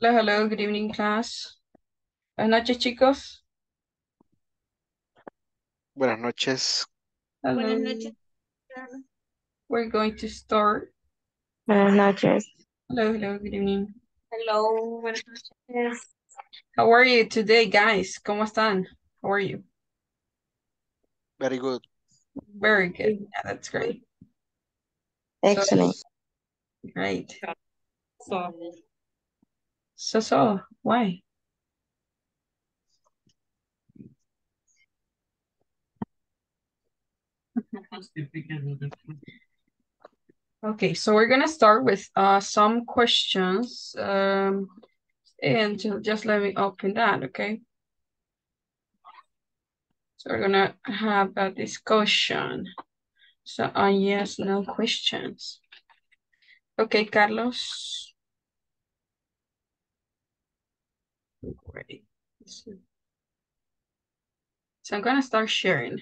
Hello, hello, good evening, class. Buenas noches, chicos. Buenas noches. Hello. Buenas noches. We're going to start. Buenas noches. Hello, hello, good evening. Hello, buenas noches. How are you today, guys? ¿Cómo están? How are you? Very good. Very good. Yeah, that's great. Excellent. Great. So, So, so, why? Okay, so we're gonna start with uh some questions. Um, and just let me open that, okay? So we're gonna have a discussion. So, uh, yes, no questions. Okay, Carlos. Great. So I'm gonna start sharing.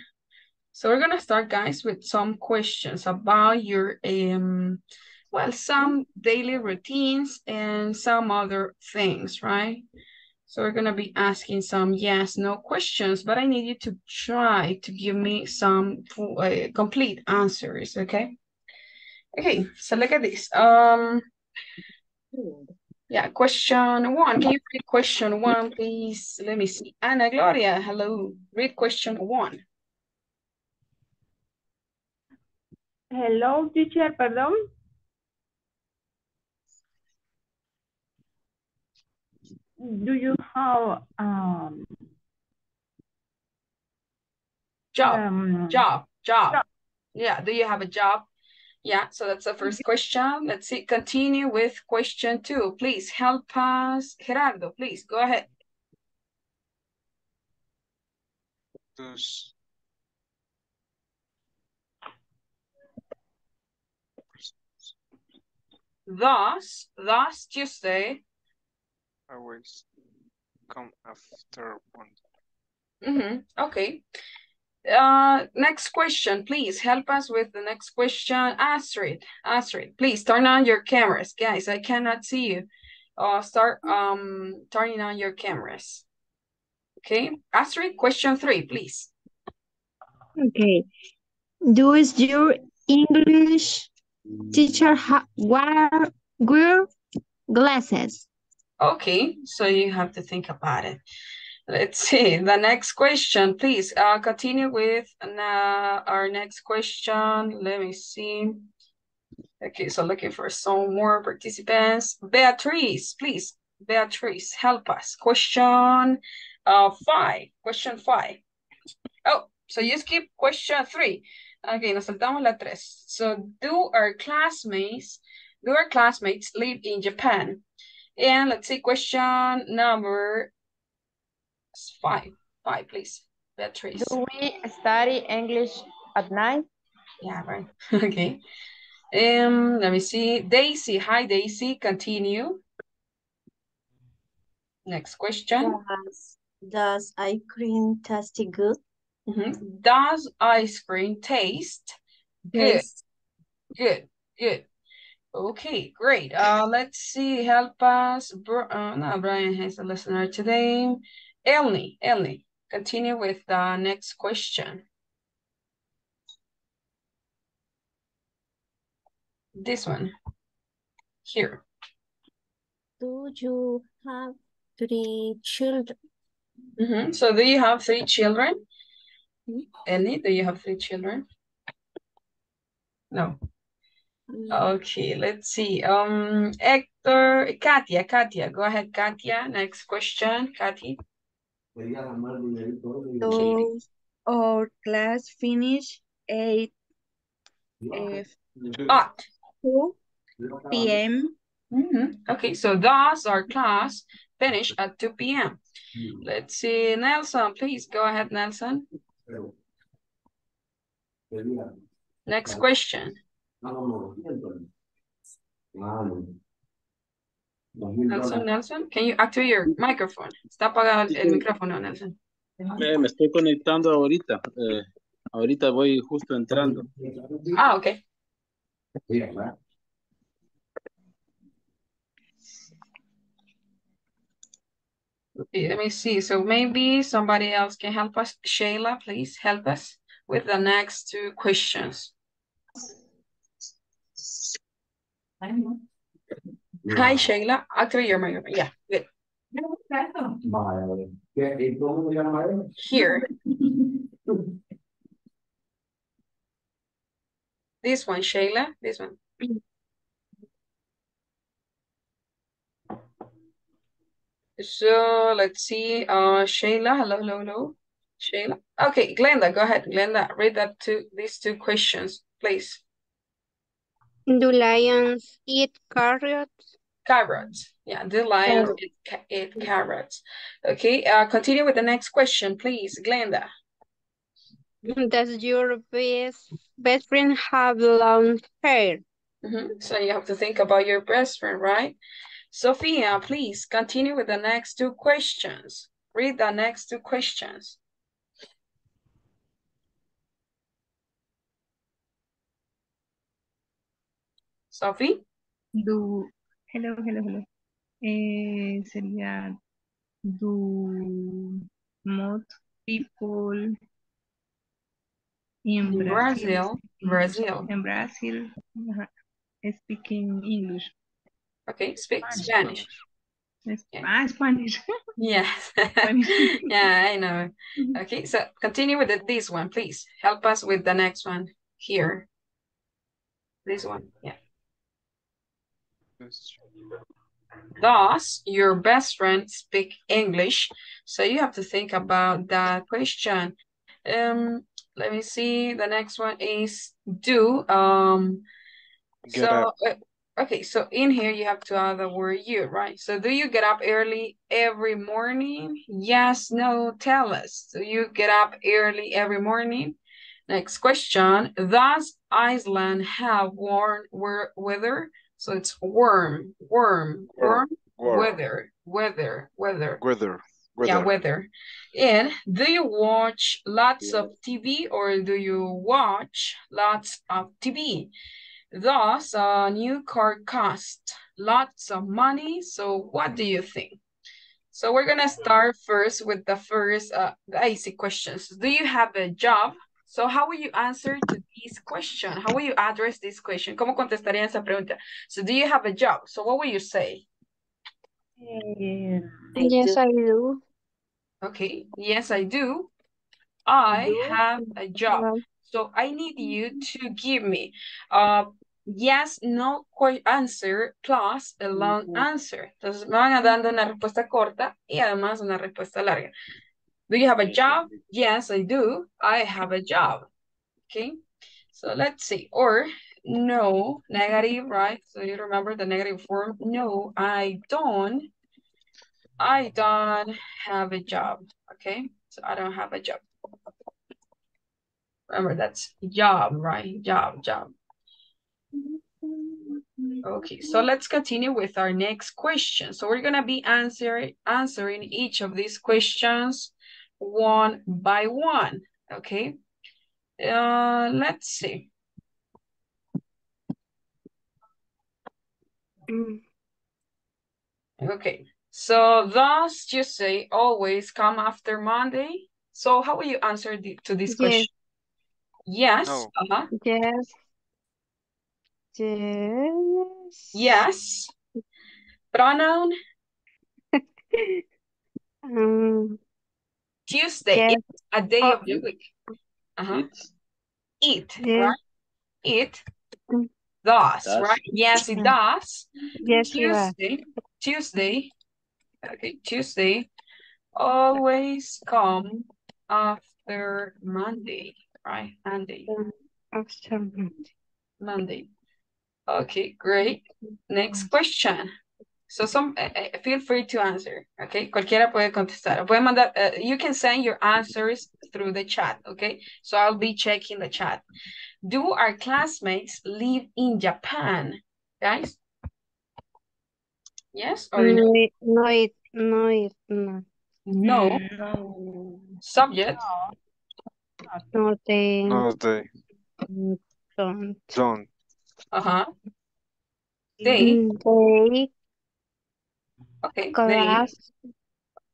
So we're gonna start, guys, with some questions about your um, well, some daily routines and some other things, right? So we're gonna be asking some yes, no questions, but I need you to try to give me some uh, complete answers, okay? Okay, so look at this. Um, yeah, question one. Can you read question one, please? Let me see. Ana Gloria, hello. Read question one. Hello, teacher, perdón. Do you have um, Job, um job, job. job. Yeah, do you have a job? Yeah, so that's the first question. Let's see, continue with question two. Please help us. Gerardo, please go ahead. Tus Thus, thus Tuesday. hours come after one. Mm-hmm. Okay. Uh, next question, please help us with the next question. Astrid, Astrid, please turn on your cameras, guys. I cannot see you. Uh, start um turning on your cameras. Okay, Astrid, question three, please. Okay. Does your English teacher wear, wear glasses? Okay, so you have to think about it. Let's see the next question, please. Uh, continue with uh, our next question. Let me see. Okay, so looking for some more participants. Beatrice, please. Beatrice, help us. Question uh, five. Question five. Oh, so you skip question three. Okay, nos saltamos la tres. So do our classmates, do our classmates live in Japan? And let's see question number five. Five, please. Beatrice. Do we study English at night? Yeah, right. Okay. Um, let me see. Daisy. Hi, Daisy. Continue. Next question. does, does ice cream taste good? Mhm. Does ice cream taste good? Yes. Good. Good. Okay, great. Uh, let's see. Help us. Br uh, no, Brian has a listener today. Elni. Elni. Continue with the next question. This one. Here. Do you have three children? Mhm. So do you have three children? Elni, do you have three children? No. Okay, let's see. Um, Hector, Katia, Katia, go ahead, Katia. Next question, Katia. Does our class finish eight uh, At. 2 p.m. Mhm. Okay, so thus our class finish at 2 p.m. Let's see, Nelson, please go ahead, Nelson. Next question. Nelson, Nelson, can you activate your microphone? Está apagado el, el micrófono, Nelson. Me, me estoy conectando ahorita. eh, ahorita voy justo entrando. Ah, ok. Okay, let me see. So maybe somebody else can help us. Shayla, please help us with the next two questions. Hi, Shayla. Activate your microphone. Yeah, good. Here. This one, Shayla. This one. So let's see. Uh, Shayla. Hello, hello, hello. Shayla. Okay, Glenda, go ahead. Glenda, read that two these two questions, please. Do lions eat carrots? Carrots. Yeah, the lions Carrot. eat, ca- carrots. Okay, uh, continue with the next question, please, Glenda. Does your best best friend have long hair? Mhm. So you have to think about your best friend, right? Sophia, please continue with the next two questions. Read the next two questions. Sophie? Do, hello, hello, hello. Eh, sería, do most people in Brazil, Brazil, in Brazil, speaking English. Okay, speak Spanish. Es- Yeah. Ah, Spanish. Yes. Spanish. Yeah, I know. Okay, so continue with the, this one, please. Help us with the next one here. This one, yeah. Thus, your best friend speak English. So you have to think about that question. Um, let me see. The next one is do. Um, Get so uh, okay, so in here you have to add the word you, right? So do you get up early every morning? Yes, no, tell us. Do you get up early every morning? Next question. Does Iceland have warm weather? So it's warm, warm, warm, Warm. weather, weather, weather. Weather. Yeah, Weather. weather. And do you watch lots of TV or do you watch lots of TV? Thus, a new car costs lots of money. So what do you think? So we're gonna start first with the first uh, basic questions. Do you have a job? So how will you answer to this question? How will you address this question? ¿Cómo contestarían esa pregunta? So do you have a job? So what will you say? I Yes, do. I do. Okay, yes, I do. I Do. have a job. So I need you to give me a yes, no que- answer plus a long answer. Entonces me van a dando una respuesta corta y además una respuesta larga. Do you have a job? Yes, I do. I have a job. Okay, so let's see. Or no, negative, right? So you remember the negative form? No, I don't. I don't have a job. Okay, so I don't have a job. Remember, that's job, right? Job, job. Okay, so let's continue with our next question. So we're gonna be answering answering each of these questions one by one. Okay. Uh, let's see. mm, Okay. So thus you say always come after Monday. So how will you answer the, to this Yes. question? Yes. No. Uh-huh. yes. Yes. Yes. Pronoun Um, Tuesday. yes. It's a day Oh, of the week. Uh-huh. It's Eat, Yes. right? It Mm. does, Does. right? Yes, it Mm. does. Yes, you. Tuesday, Tuesday, okay, Tuesday always come after Monday, right? Monday, After Monday. Monday. Okay, great. Next question. So some, uh, feel free to answer, okay? Cualquiera puede contestar. Pueden mandar, uh, you can send your answers through the chat, okay? So I'll be checking the chat. Do our classmates live in Japan, guys? Yes or no? No, it, no, it, no, no. No. Mm, Subject, No, they No, they don't. don't. uh-huh. They, They okay, they, class,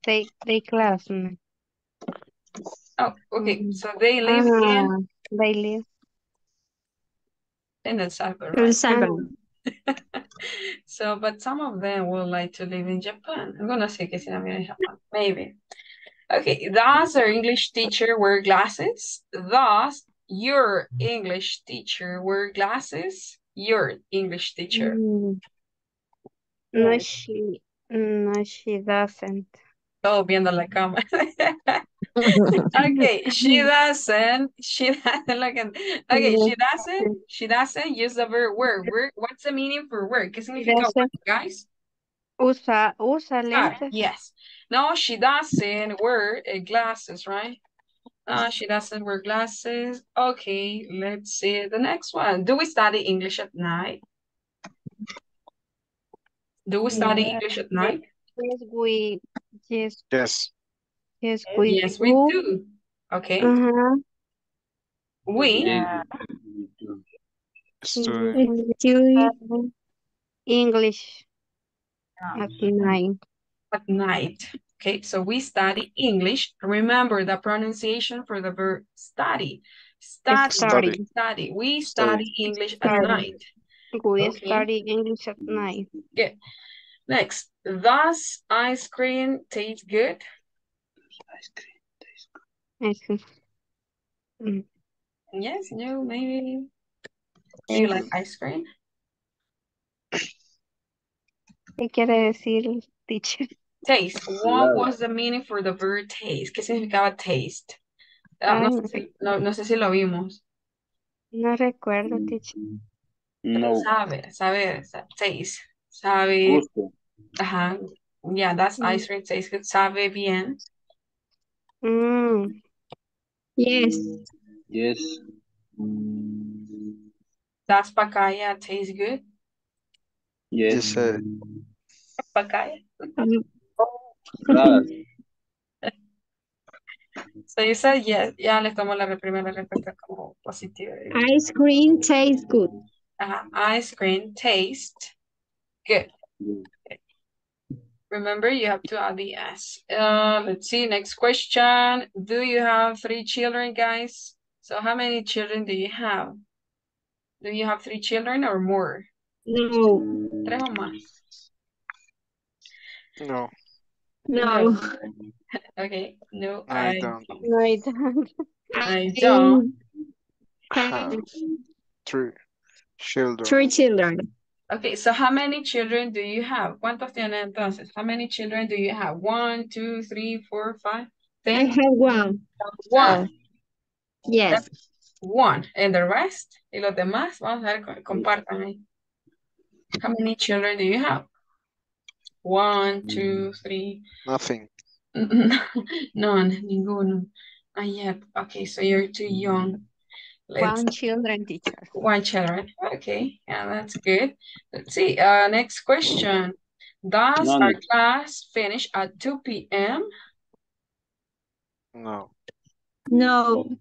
take the class. Oh, okay. So they live in Ah, they live. in El Salvador, El right? Salvador. So, but some of them would like to live in Japan. I'm gonna sí quisieran vivir en Japan. Maybe. Okay, does our English teacher wear glasses? Does your English teacher wear glasses? Your English teacher. Mm. No, she, no, she doesn't. Oh, viendo la cámara. Okay, she doesn't. She doesn't look at. Okay, she doesn't. She doesn't use the verb work. Wear. What's the meaning for work? ¿Qué significa doesn't. guys? Usa, usa Ah, yes. No, she doesn't wear uh, glasses, right? Uh, she doesn't wear glasses. Okay, let's see the next one. Do we study English at night? Do we study Yeah. English at night? Yes, we, yes, Yes. yes, we Yes, we do. do. Okay. Uh-huh. We Yes, we do. English at night. at night. Okay, so we study English. Remember the pronunciation for the verb study. Study, Study. study. We Study. study English at Study. night. We Okay. study English at night. Next, does ice cream taste good? Ice cream tastes good. I see. Yes, no, maybe. Do you like ice cream? ¿Qué quiere decir, teacher? Taste. What Hello. was the meaning for the verb taste? ¿Qué significaba taste? Ah, no, Ay, sé si, no, no sé si lo vimos. No recuerdo, teacher. No, sabe, sabe, sa- taste. Sabe, gusto. ajá. Yeah, that's Mm. ice cream taste good. Sabe bien. Mm, Yes. Yes. Does papaya taste good? Yes. Yes, sir. Papaya. Gracias. So you said yes. Ya le tomo la primera respuesta como positiva. Ice cream tastes good. Ajá. Ice cream taste good. Remember, you have to add the S. Uh, let's see, next question. Do you have three children, guys? So how many children do you have? Do you have three children or more? No. Tres o más. No, No. Okay, no, I I, don't no, I don't. I don't. have three children. Three children. Okay, so how many children do you have? ¿Cuántos tiene entonces? How many children do you have? One, two, three, four, five, I have one. One, Yes. one. And the rest? ¿Y los demás? Vamos a ver, co- compartan. How many children do you have? One, two, mm. three. Nothing. None, ninguno. Not yet. Okay, so you're too young. Let's One children teacher. One children. Okay, yeah, that's good. Let's see. Uh, next question. Does None. our class finish at 2 p.m.? No. No.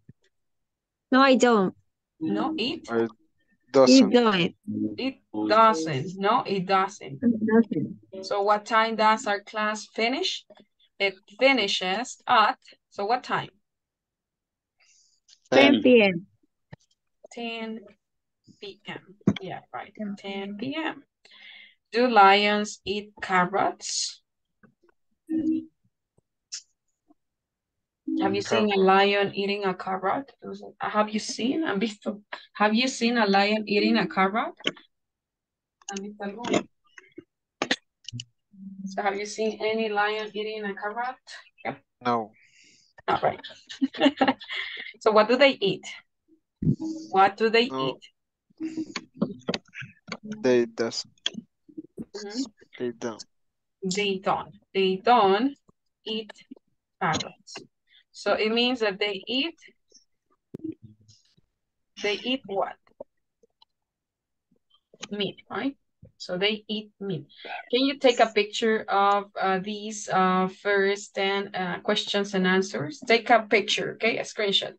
No, I don't. No, it I doesn't. don't. it doesn't. No, it doesn't. Nothing. So what time does our class finish? It finishes at, so what time? 10 p.m. 10 p.m. Yeah, right. 10 p.m. Do lions eat carrots? Have you seen a lion eating a carrot? Have you seen? ¿Han visto? Have you seen a lion eating a carrot? ¿Han visto alguno? So have you seen any lion eating a carrot? No. Not right. so what do they eat? What do they No. eat? They doesn't. Mhm. They don't. They don't. They don't eat carrots. So it means that they eat, they eat what? Meat, right? So they eat meat. Can you take a picture of uh, these uh, first 10 uh, questions and answers? Take a picture, okay? A screenshot.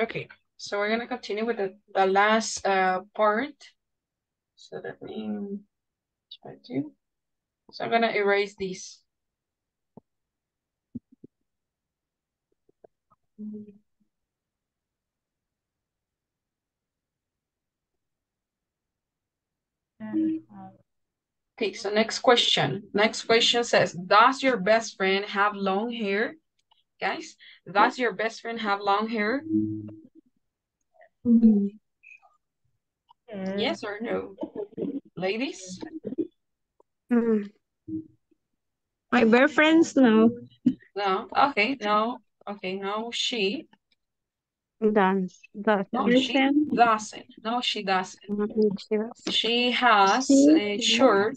Okay, so we're gonna continue with the, the last uh part. So let me try to. So I'm gonna erase these. Okay, so next question. Next question says, does your best friend have long hair? Guys, does your best friend have long hair? Yes or no? Ladies? Mm, My friends no. No. Okay, no. Okay, no, she. Dance. Dance. No, she doesn't. No, she doesn't. Mm, She has She- uh, short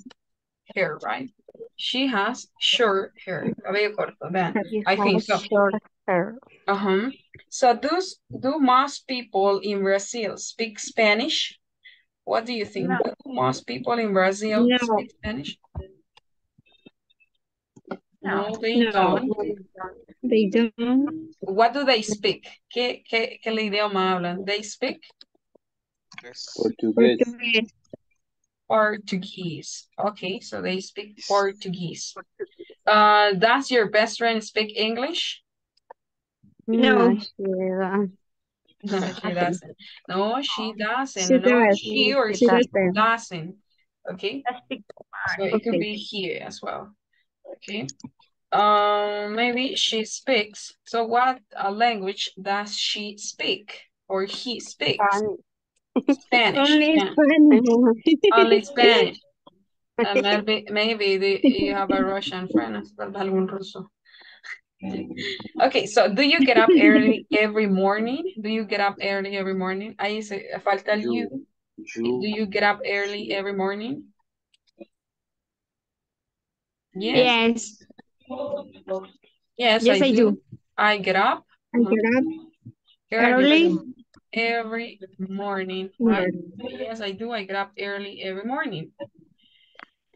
hair, right? She has short hair. Cabello corto, vean. I think so. Short hair. Uh-huh. So does do most people in Brazil speak Spanish? What do you think? No. Do most people in Brazil No. speak Spanish? No. No, they No. don't. They don't. What do they speak? ¿Qué, qué, qué idioma hablan? They speak Yes. Portugués. Portuguese. Portuguese. Okay, so they speak Portuguese. Uh, does your best friend speak English? No. she. No, she doesn't. No, she doesn't. She no, does. she or She she doesn't. doesn't. Okay, so it could be here as well. Okay. Um, maybe she speaks. So what uh, language does she speak or he speaks? Spanish. Spanish. Only yeah. Spanish. Only Spanish. Uh, maybe maybe the, you have a Russian friend, tal vez algún ruso. Okay, so do you get up early every morning? Do you get up early every morning? Ahí se falta el you. You. Do you get up early every morning? Yes. Yes. Yes, Yes, I do. I get up I get up early early. Every morning. I- yes, I do. I get up early every morning.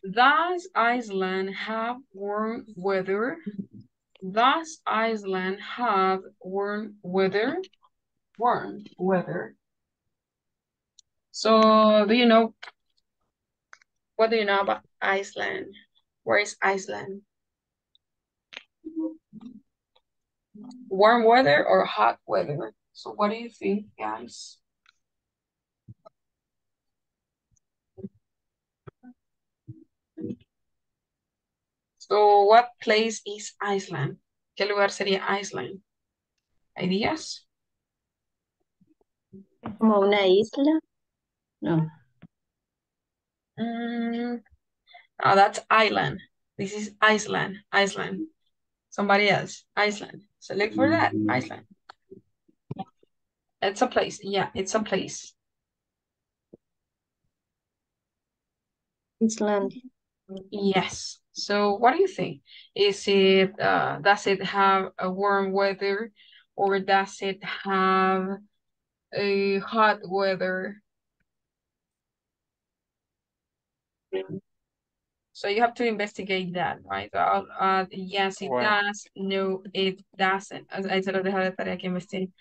Does Iceland have warm weather? Does Iceland have warm weather? Warm weather. So, do you know what do you know about Iceland? Where is Iceland? Warm weather or hot weather? So, what do you think, guys? So, what place is Iceland? ¿Qué lugar sería Iceland? ¿Ideas? Como una isla. No. Mm, oh, that's island. This is Iceland. Iceland. Somebody else. Iceland. So look for that. Iceland. It's a place. Yeah, it's a place. Iceland. Yes. So what do you think? Is it uh does it have a warm weather or does it have a hot weather? So you have to investigate that, right? So, uh, uh, yes, it Wow. does. No, it doesn't. Ahí se los dejo de tarea que investiguen.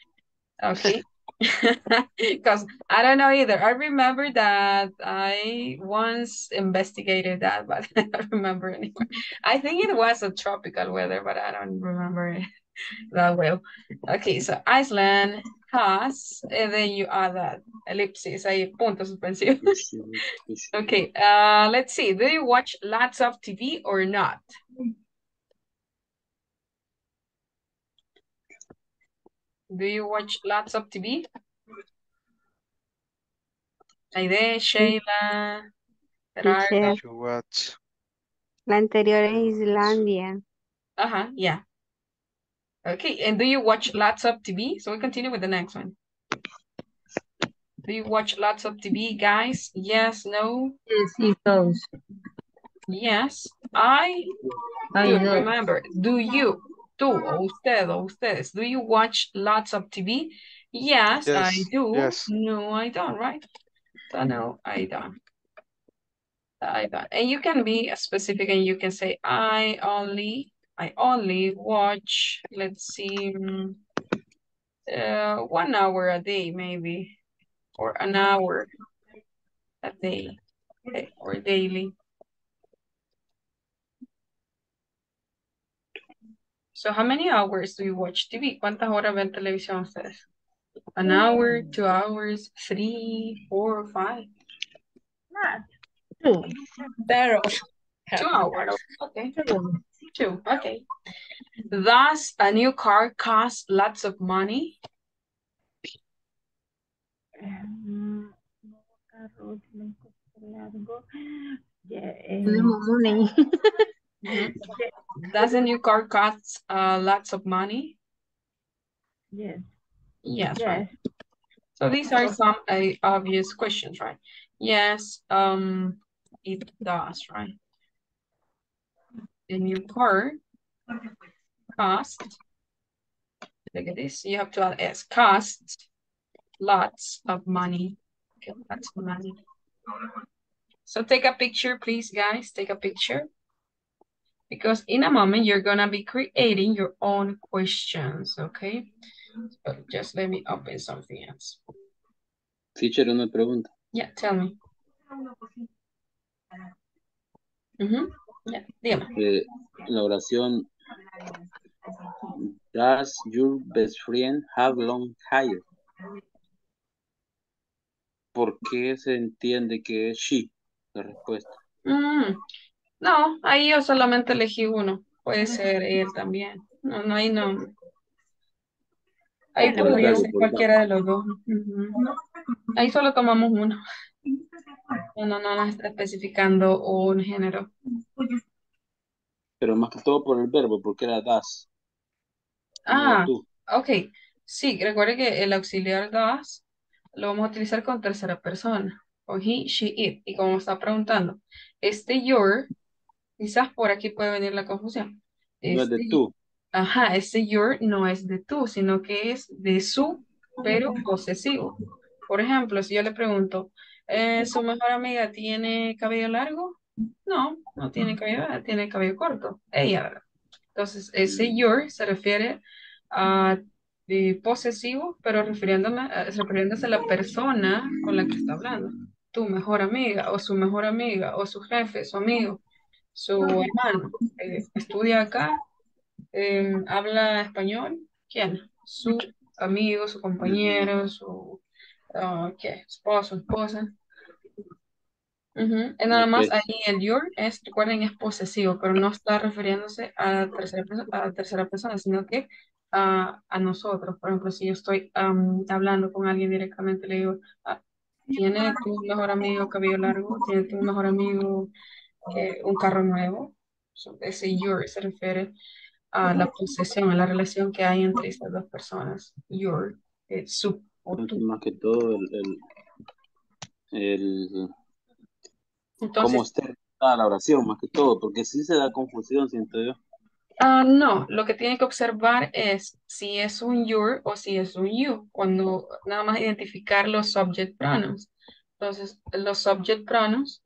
Okay. Because I don't know either. I remember that I once investigated that, but I don't remember anymore. I think it was a tropical weather, but I don't remember it that well. Okay, so Iceland has, and then you add that ellipsis, ahí puntos suspensivos. Okay, uh, let's see. Do you watch lots of TV or not? Do you watch lots of TV? Aide, Sheila, Gerardo. Teacher, You watch. La anterior es Islandia. Uh-huh, yeah. Okay, and do you watch lots of TV? So we continue with the next one. Do you watch lots of TV, guys? Yes, no? Yes, he does. Yes. I I do. know. Remember, do you, tú o usted o ustedes, do you watch lots of TV? Yes, I do. yes. No, I don't, right? So no, I don't. I don't. And you can be specific and you can say, I only, I only watch, let's see, mm, uh, one hour a day, maybe, or an hour a day, okay, or daily. So how many hours do you watch TV? ¿Cuántas horas ven televisión ustedes? An hour, two hours, three, four, five, Two. Zero. two hours. Okay, two. Okay. Does a new car cost lots of money? Mm, nuevo carro, tiene un costo largo. Yeah, eh, Tenemos money. Mhm. Does a new car cost uh, lots of money? yes, Yes, right. So these are some uh, obvious questions, right? Yes, um, it does, right? The new car cost, look at this, you have to add S, cost lots of money. Okay, lots of money. So take a picture, please, guys, take a picture. Because in a moment, you're gonna be creating your own questions, okay? So just let me open something else. Teacher, una pregunta. Yeah, tell me. Mhm. Yeah, dígame. Eh, la oración Does your best friend have long hair? ¿Por qué se entiende que es she? La respuesta. Mm, No, ahí yo solamente elegí uno. Puede ser él también. No, no, ahí no. Ahí podría ser cualquiera de los dos. Ahí solo tomamos uno. No, no, no nos está especificando un género. Pero más que todo por el verbo, porque era das. Ah, tú. ok. Sí, recuerde que el auxiliar does lo vamos a utilizar con tercera persona. Con he, she, it. Y como está preguntando, este your, quizás por aquí puede venir la confusión. No es de Este tú. Ajá, ese your no es de tú, sino que es de su, pero posesivo. Por ejemplo, si yo le pregunto, eh, ¿su mejor amiga tiene cabello largo? No, no tiene cabello largo, tiene cabello corto. Ella, ¿verdad? Entonces, ese your se refiere a de posesivo, pero refiriéndome, eh, refiriéndose a la persona con la que está hablando. Tu mejor amiga, o su mejor amiga, o su jefe, su amigo, su hermano, eh, estudia acá eh, habla español, ¿quién? Su amigo, su compañero, su ah, ¿qué? Esposo, esposa. Ujú. Y nada más ahí el your es, recuerden, es posesivo, pero no está refiriéndose a la tercera, a tercera persona, sino que a, a nosotros. Por ejemplo, si yo estoy am, hablando con alguien directamente, le digo, ah, ¿tiene tu mejor amigo cabello largo? ¿Tiene tu mejor amigo eh, un carro nuevo? Ese your se refiere a la posesión, a la relación que hay entre estas dos personas. Your, eh, su o más que todo, el, el, el- cómo Entonces, está redactada la oración, más que todo, porque sí se da confusión, siento yo. ah, no, lo que tiene que observar es si es un your o si es un you, cuando nada más identificar los subject pronouns. Entonces, los subject pronouns,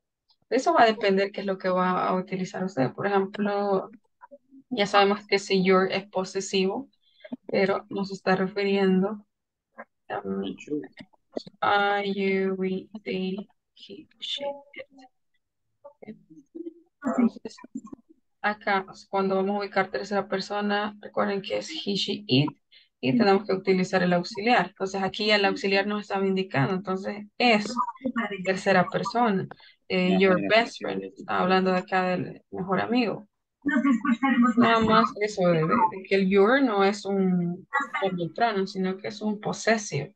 eso va a depender qué es lo que va a utilizar usted. Por ejemplo, ya sabemos que ese your es posesivo, pero nos está refiriendo um. Are you, we, they, he, she, it. Entonces, acá, cuando vamos a ubicar tercera persona, recuerden que es he, she, it, y tenemos que utilizar el auxiliar. Entonces, aquí el auxiliar nos estaba indicando, entonces es tercera persona. Eh, your best friend, está hablando de acá del mejor amigo. Nada más eso de, de- de que el your no es un pronoun, sino que es un possessive.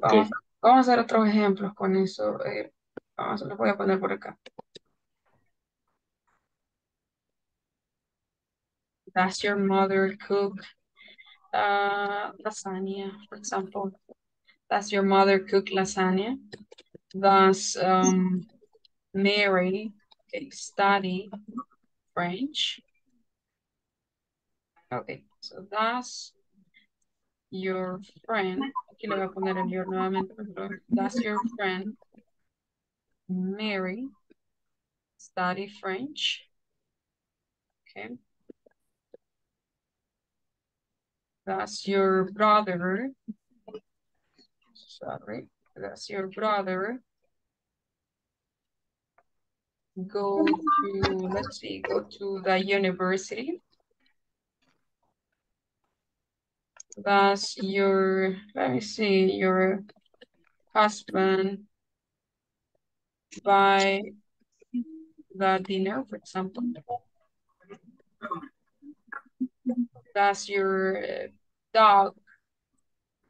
Vamos a hacer otros ejemplos con eso. eh, vamos, los voy a poner por acá. Does your mother cook uh, lasagna, for example? Does your mother cook lasagna? Does um, Mary okay, study French? Okay, so does your friend, aquí le voy a poner el your nuevamente, does your friend Mary study French? Okay. Does your brother, sorry, does your brother go to, let's see, go to the university? Does your, let me see, your husband buy the dinner, for example? Does your dog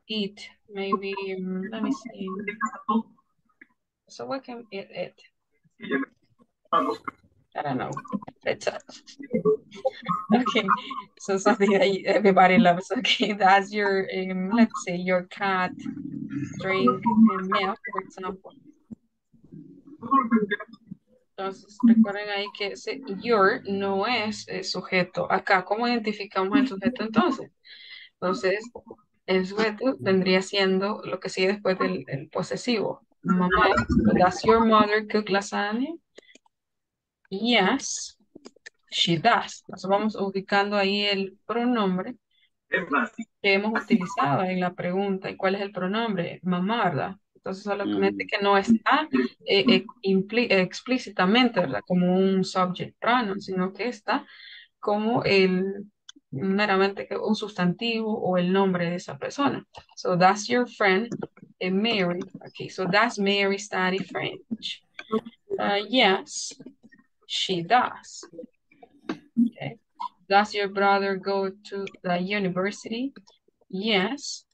eat? Maybe, um, let me see. So what can it eat? I don't know. It's a, okay. So something that everybody loves. Okay, that's your um, let's say your cat drink milk, for example. Entonces, recuerden ahí que ese your no es el sujeto. Acá, ¿cómo identificamos el sujeto entonces? Entonces, el sujeto vendría siendo lo que sigue después del, del posesivo. Mamá, does your mother cook lasagna? Yes, she does. Entonces vamos ubicando ahí el pronombre que hemos utilizado en la pregunta. ¿Y cuál es el pronombre? Mamá, ¿verdad? Entonces solamente Mm. que no está eh, eh, eh, explícitamente, ¿verdad? Como un subject pronoun, sino que está como el meramente un sustantivo o el nombre de esa persona. So that's your friend, eh, Mary. Okay, so that's Mary study French. Uh, yes, she does. Okay. Does your brother go to the university? Yes.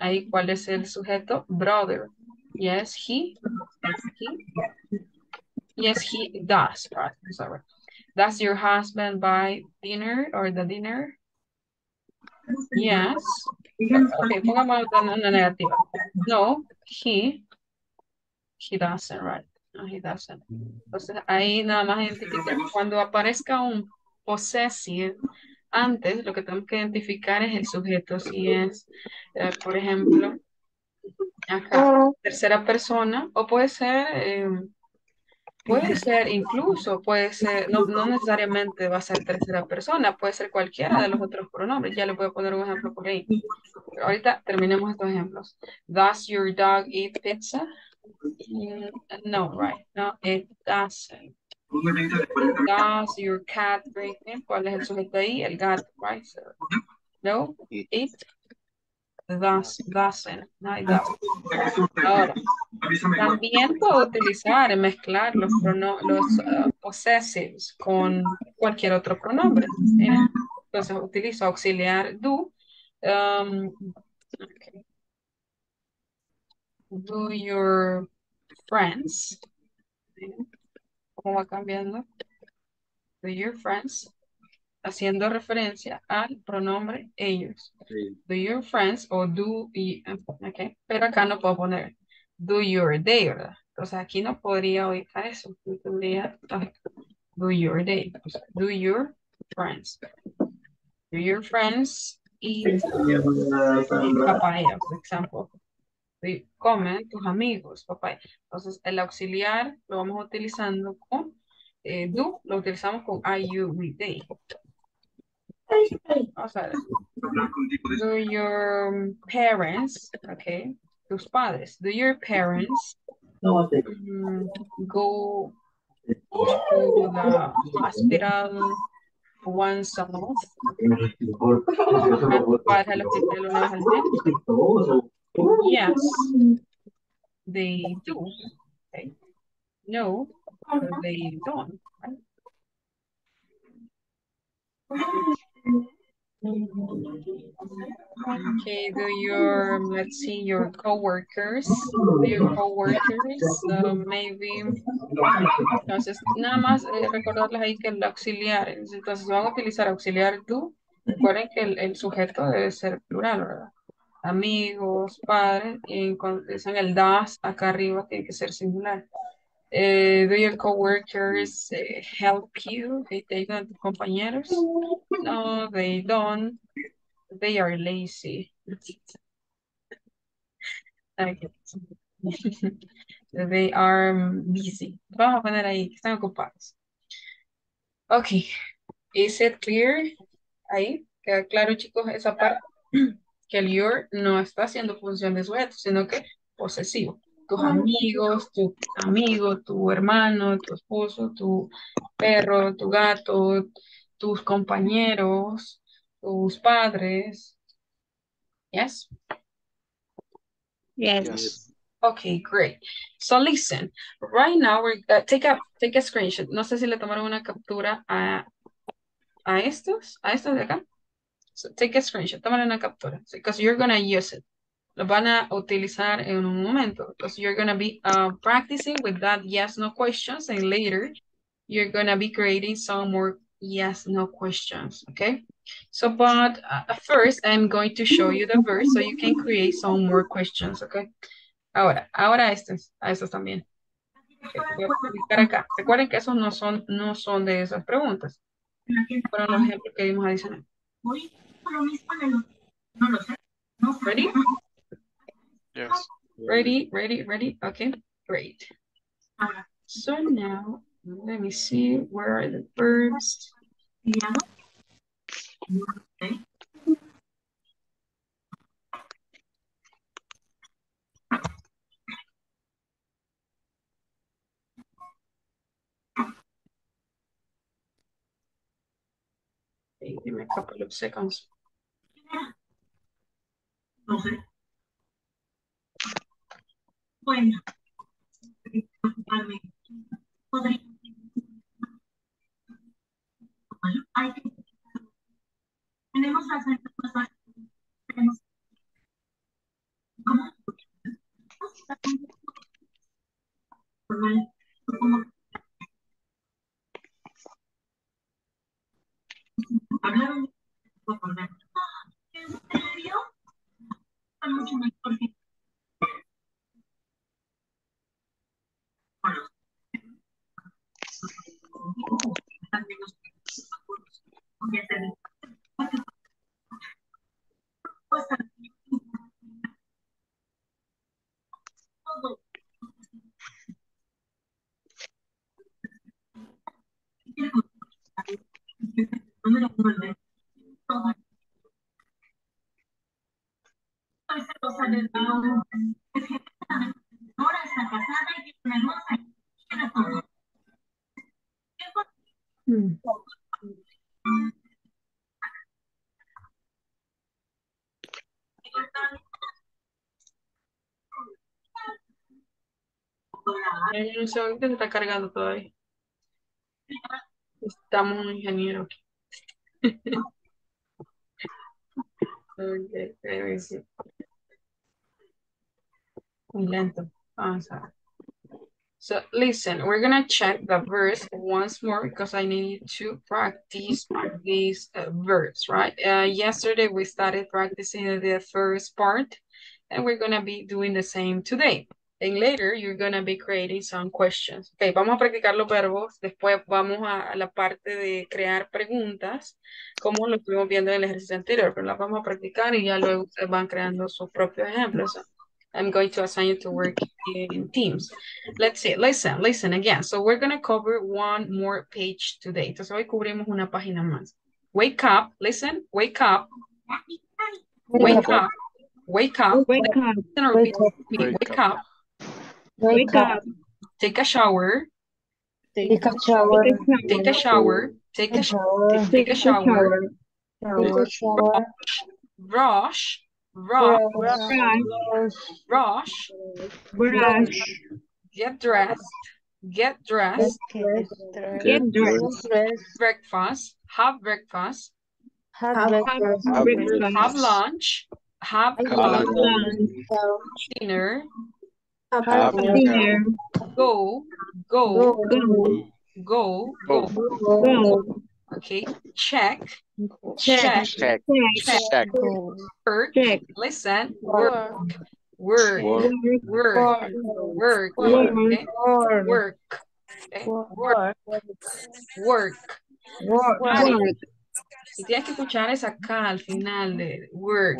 Ahí, ¿cuál es el sujeto? Brother. Yes, he. Yes, he. Yes, he does. Sorry. Does your husband buy dinner or the dinner? Yes. Okay, pongamos una una negativa. No, he. He doesn't, right? No, he doesn't. Entonces, ahí nada más identificar. Cuando aparezca un possessive antes, lo que tenemos que identificar es el sujeto. Si es, eh, por ejemplo, acá, tercera persona, o puede ser, eh, puede ser incluso, puede ser, no, no necesariamente va a ser tercera persona, puede ser cualquiera de los otros pronombres. Ya le voy a poner un ejemplo por ahí. Ahorita terminemos estos ejemplos. Does your dog eat pizza? Mm, No, right. No, it doesn't. Does your cat drink? ¿Cuál es el sujeto ahí? El gato, right? So, no, It. Doesn't. It doesn't. Ahora, también puedo utilizar, mezclar los, prono- los uh, possessives con cualquier otro pronombre. ¿sí? Entonces utilizo auxiliar do. um, okay. Do your friends. ¿sí? ¿Cómo va cambiando? Do your friends. Haciendo referencia al pronombre ellos. Sí. Do your friends o do, y, ok, pero acá no puedo poner do your day, ¿verdad? Entonces aquí no podría ubicar eso, no tendría, ah, do your day, do your friends. Do your friends eat papaya, por ejemplo. Comen tus amigos, papaya. Entonces el auxiliar lo vamos utilizando con eh, do, lo utilizamos con I, you, we, they. Do your parents, okay, tus padres, do your parents mm, go to the hospital once a month? Yes, they do. Okay. No, they don't. right? Okay, do your, let's see, your coworkers, your coworkers, uh, maybe, entonces, nada más eh, recordarles ahí que el auxiliar, entonces van a utilizar auxiliar do, recuerden que el, sujeto debe ser plural, ¿verdad? Amigos, padres, y cuando utilizan el das, acá arriba tiene que ser singular. Eh, do your coworkers eh, help you? ¿Te ayudan tus compañeros? No, they don't. They are lazy. They are busy. Vamos a poner ahí, están ocupados. Ok. Is it clear? Ahí, queda claro chicos esa parte. que el your no está haciendo función de sujeto, sino que posesivo. Tus amigos, tu amigo, tu hermano, tu esposo, tu perro, tu gato, tus compañeros, tus padres. Yes? Yes. Yes. Okay, great. So listen, right now we're uh, take a take a screenshot. No sé si le tomaron una captura a a estos, a estos de acá. So take a screenshot, tomen una captura, because you're gonna use it. Lo van a utilizar en un momento, because you're gonna be uh, practicing with that yes no questions, and later you're gonna be creating some more yes no questions, okay? So, but uh, first I'm going to show you the verse so you can create some more questions, okay? Ahora, ahora estos, a estos también. Voy a publicar acá. Recuerden que esos no son, no son de esas preguntas. Fueron los ejemplos que dimos adicional. Ready? Yes. Ready, ready, ready? Okay, great. So now, let me see, where are the verbs? Okay, give me a couple of seconds. Bueno, podría. Tenemos más Tenemos. Serio? Gracias. Nora está casada y tiene una hermosa tiene todo. El no está cargando todavía. Estamos un ingeniero aquí. okay, Muy lento. Vamos a ver. So listen, we're gonna check the verse once more because I need to practice these uh, verbs, right? Uh, yesterday we started practicing the first part and we're gonna be doing the same today. And later you're gonna be creating some questions. Okay, vamos a practicar los verbos, después vamos a, a la parte de crear preguntas, como lo estuvimos viendo en el ejercicio anterior, pero las vamos a practicar y ya luego ustedes van creando sus propios ejemplos. So, I'm going to assign you to work in teams. Let's see, listen, listen again. So we're going to cover one more page today. Entonces hoy cubrimos una página más. Wake up, listen, wake up, wake up, wake up, Wake up, Listen or repeat with. Wake wake up, wake up, take a shower, Take a shower. take a shower, take a shower, shower. take a shower, Take a shower. brush, brush, Brush. brush, brush, get dressed, get dressed, get dressed, breakfast, have breakfast, Have have breakfast. Have breakfast, have lunch, have Have lunch, lunch. dinner, Have dinner, go, go, go, go, Go. go. go, Okay, check, check, check, Check. check, Check. work, check, listen, work, work, Work. work, work, Work. work, work, work. Work, y tienes que escuchar esa K al final de work.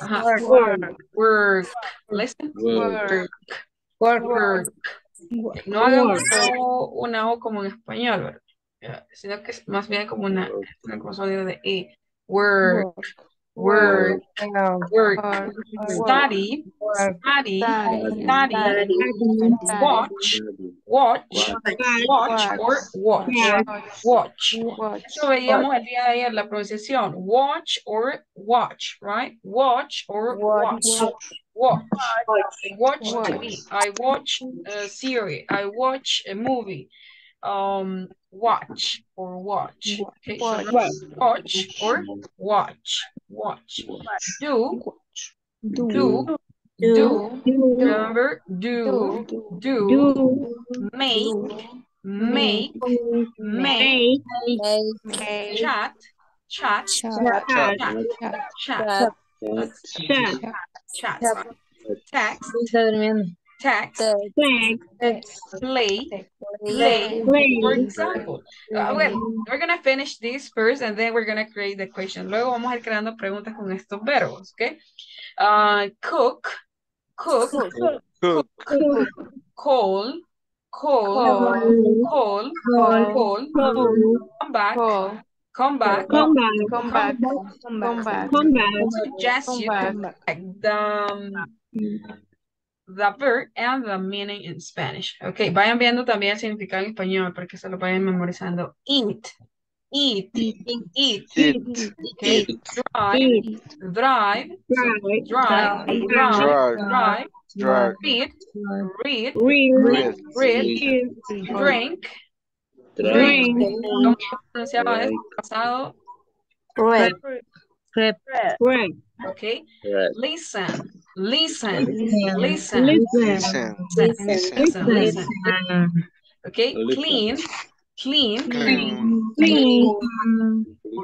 Ajá, work, work, listen, Work. work, work. No Work. O, una O como en español, ¿verdad? Sino que es más bien como una, una como sonido de E. Work, work, work, study, study, Study. watch, watch, watch or watch, watch. Watch. Eso veíamos el día de ayer la pronunciación, watch or watch, right? Watch or watch, watch. Watch TV. I watch a series. I watch a movie. Um, watch or watch. Okay, so watch or watch. Watch. Do, do, do. Remember, do, do. Make, make, make. make. Chat, chat, chat, chat, chat. Text, text, play, play, play. for example. Uh, well, we're gonna finish this first and then we're gonna create the question. Luego vamos a ir creando preguntas con estos verbos, ¿ok? Uh, cook, cook, Cook. call, call, call, call, come back, come back, Come back. come back. Come back. Come back. suggest you to correct the, um, the verb and the meaning in Spanish. Ok, vayan viendo también el significado en español para que se lo vayan memorizando. Eat, eat, eat, Eat. drive, drive, drive, drive, Drive. drive, Drive. read, read, Read. read, drink, Drink. ¿cómo pronunciaba eso? Pasado, Red. Ok, Right. listen, listen, listen, Listen. listen, Listen. listen, listen. Okay, Listen. clean, clean, Clean.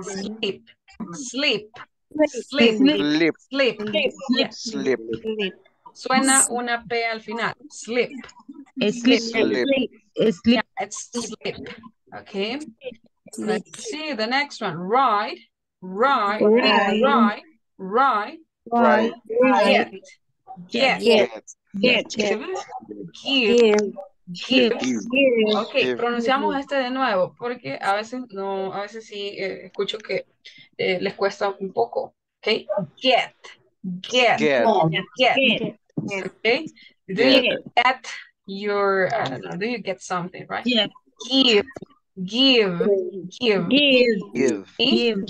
sleep, sleep, sleep, Sleep. sleep. Yes. Sleep. Suena una P al final. Sleep. Sleep. Sleep. Yeah, it's sleep. Okay. Let's see the next one. Ride, ride, Ride. Ride, ride, Right. get, get, Get. give, give, give. Give. Ok, Give. pronunciamos este de nuevo porque a veces no, a veces sí eh, escucho que eh, les cuesta un poco. Ok, get, get, Get. get. Okay, do you get your, I don't know, do you get something, right? Yeah. Give, give, give. Give. give,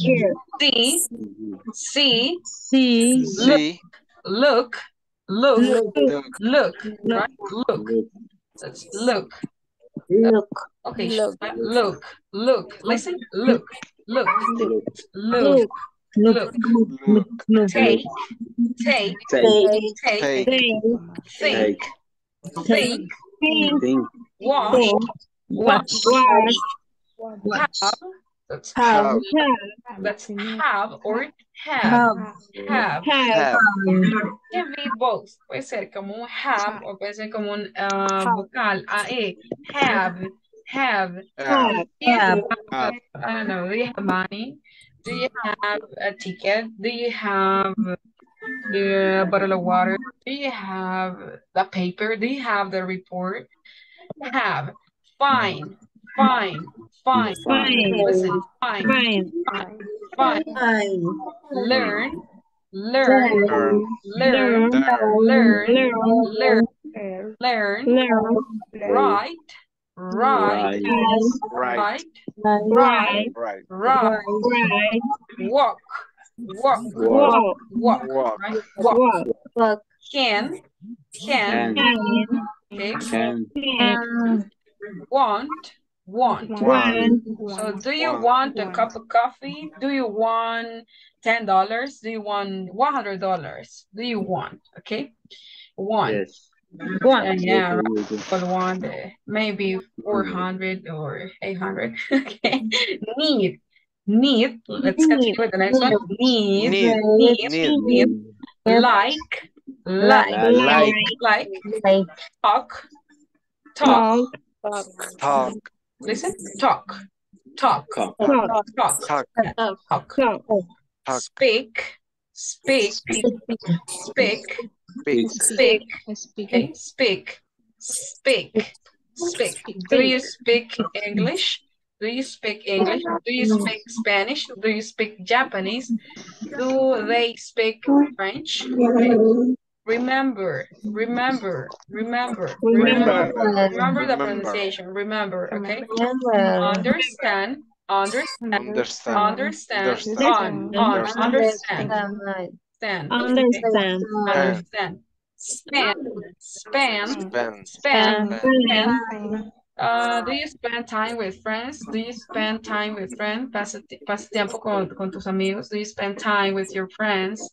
See, see, See. See. look, look, Look. look, right? Look. Let's look. Look. Okay, look, look, look, listen, look, look, look, look, Look. take, take, Take. take, Take. think, think, Think. Wash, Watch. have, that's Have. that's have or have, have. Have. Can be both. Puede ser como un have o puede ser como un ah, vocal, AE, have, have. Have. Do have, Have. I don't know, do you have money? Do you have a ticket? Do you have a bottle of water? Do you have the paper? Do you have the report? Have. Fine. Fine. Fine. Fine. Listen. Fine. Fine. Fine. Fine. Fine. Learn. Learn. Learn. Learn. Learn. Learn. Learn. Learn. Write. Write. Right. Write. Right. Run. Walk. Walk. Walk. Walk. Walk. Walk. Walk. Can. Can. Can. Can. Want. Want. One. So do you Want. want a cup of coffee? Do you want ten dollars? Do you want one hundred dollars? Do you want? Okay. Want. Yes. Uh, yeah. right. Okay. For one, maybe four hundred or eight hundred. okay. Need. Need. Let's continue with the next one. Need. Need. Need. Need. Need. Like. Like. Like. Like. Like. Talk. Talk. Talk. Listen. Talk. Talk. Talk. Talk. Talk. Talk. Talk. Speak. Speak. Speak. Speak. Speak. Okay. Speak. Speak. Speak. Do you speak English? Do Do you speak English? Do you speak Spanish? Do you speak Japanese? Do they speak French? Okay. Remember, remember, remember, remember, remember the pronunciation. Remember, okay? Remember. Understand, understand, Understand. understand, Understand. on, on, understand, Understand. stand, Understand. understand. Span, span, Spend. span, Spend. span. Uh, do you spend time with friends? Do you spend time with friends? ¿Pasas, pasas tiempo con, con tus amigos? Do you spend time with your friends?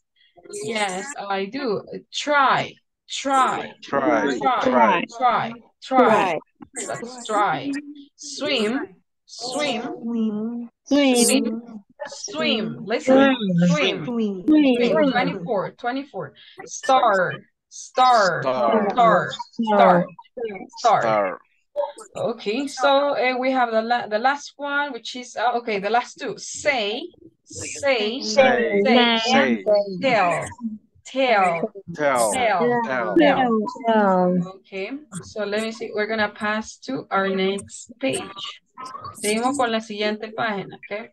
Yes, I do. Try, try, Try. try, Try. try, try. Let's try. Swim, swim, swim, swim. Listen, swim. Swim. 24, 24. Star, star, Star. star, star, star. Okay, so uh, we have the la the last one, which is uh, okay. The last two. Say, say, Say. say, Say. tell, tell, Tell. tell, Tell. tell. Um, Okay, so let me see. We're gonna pass to our next page. Seguimos con la siguiente página, okay?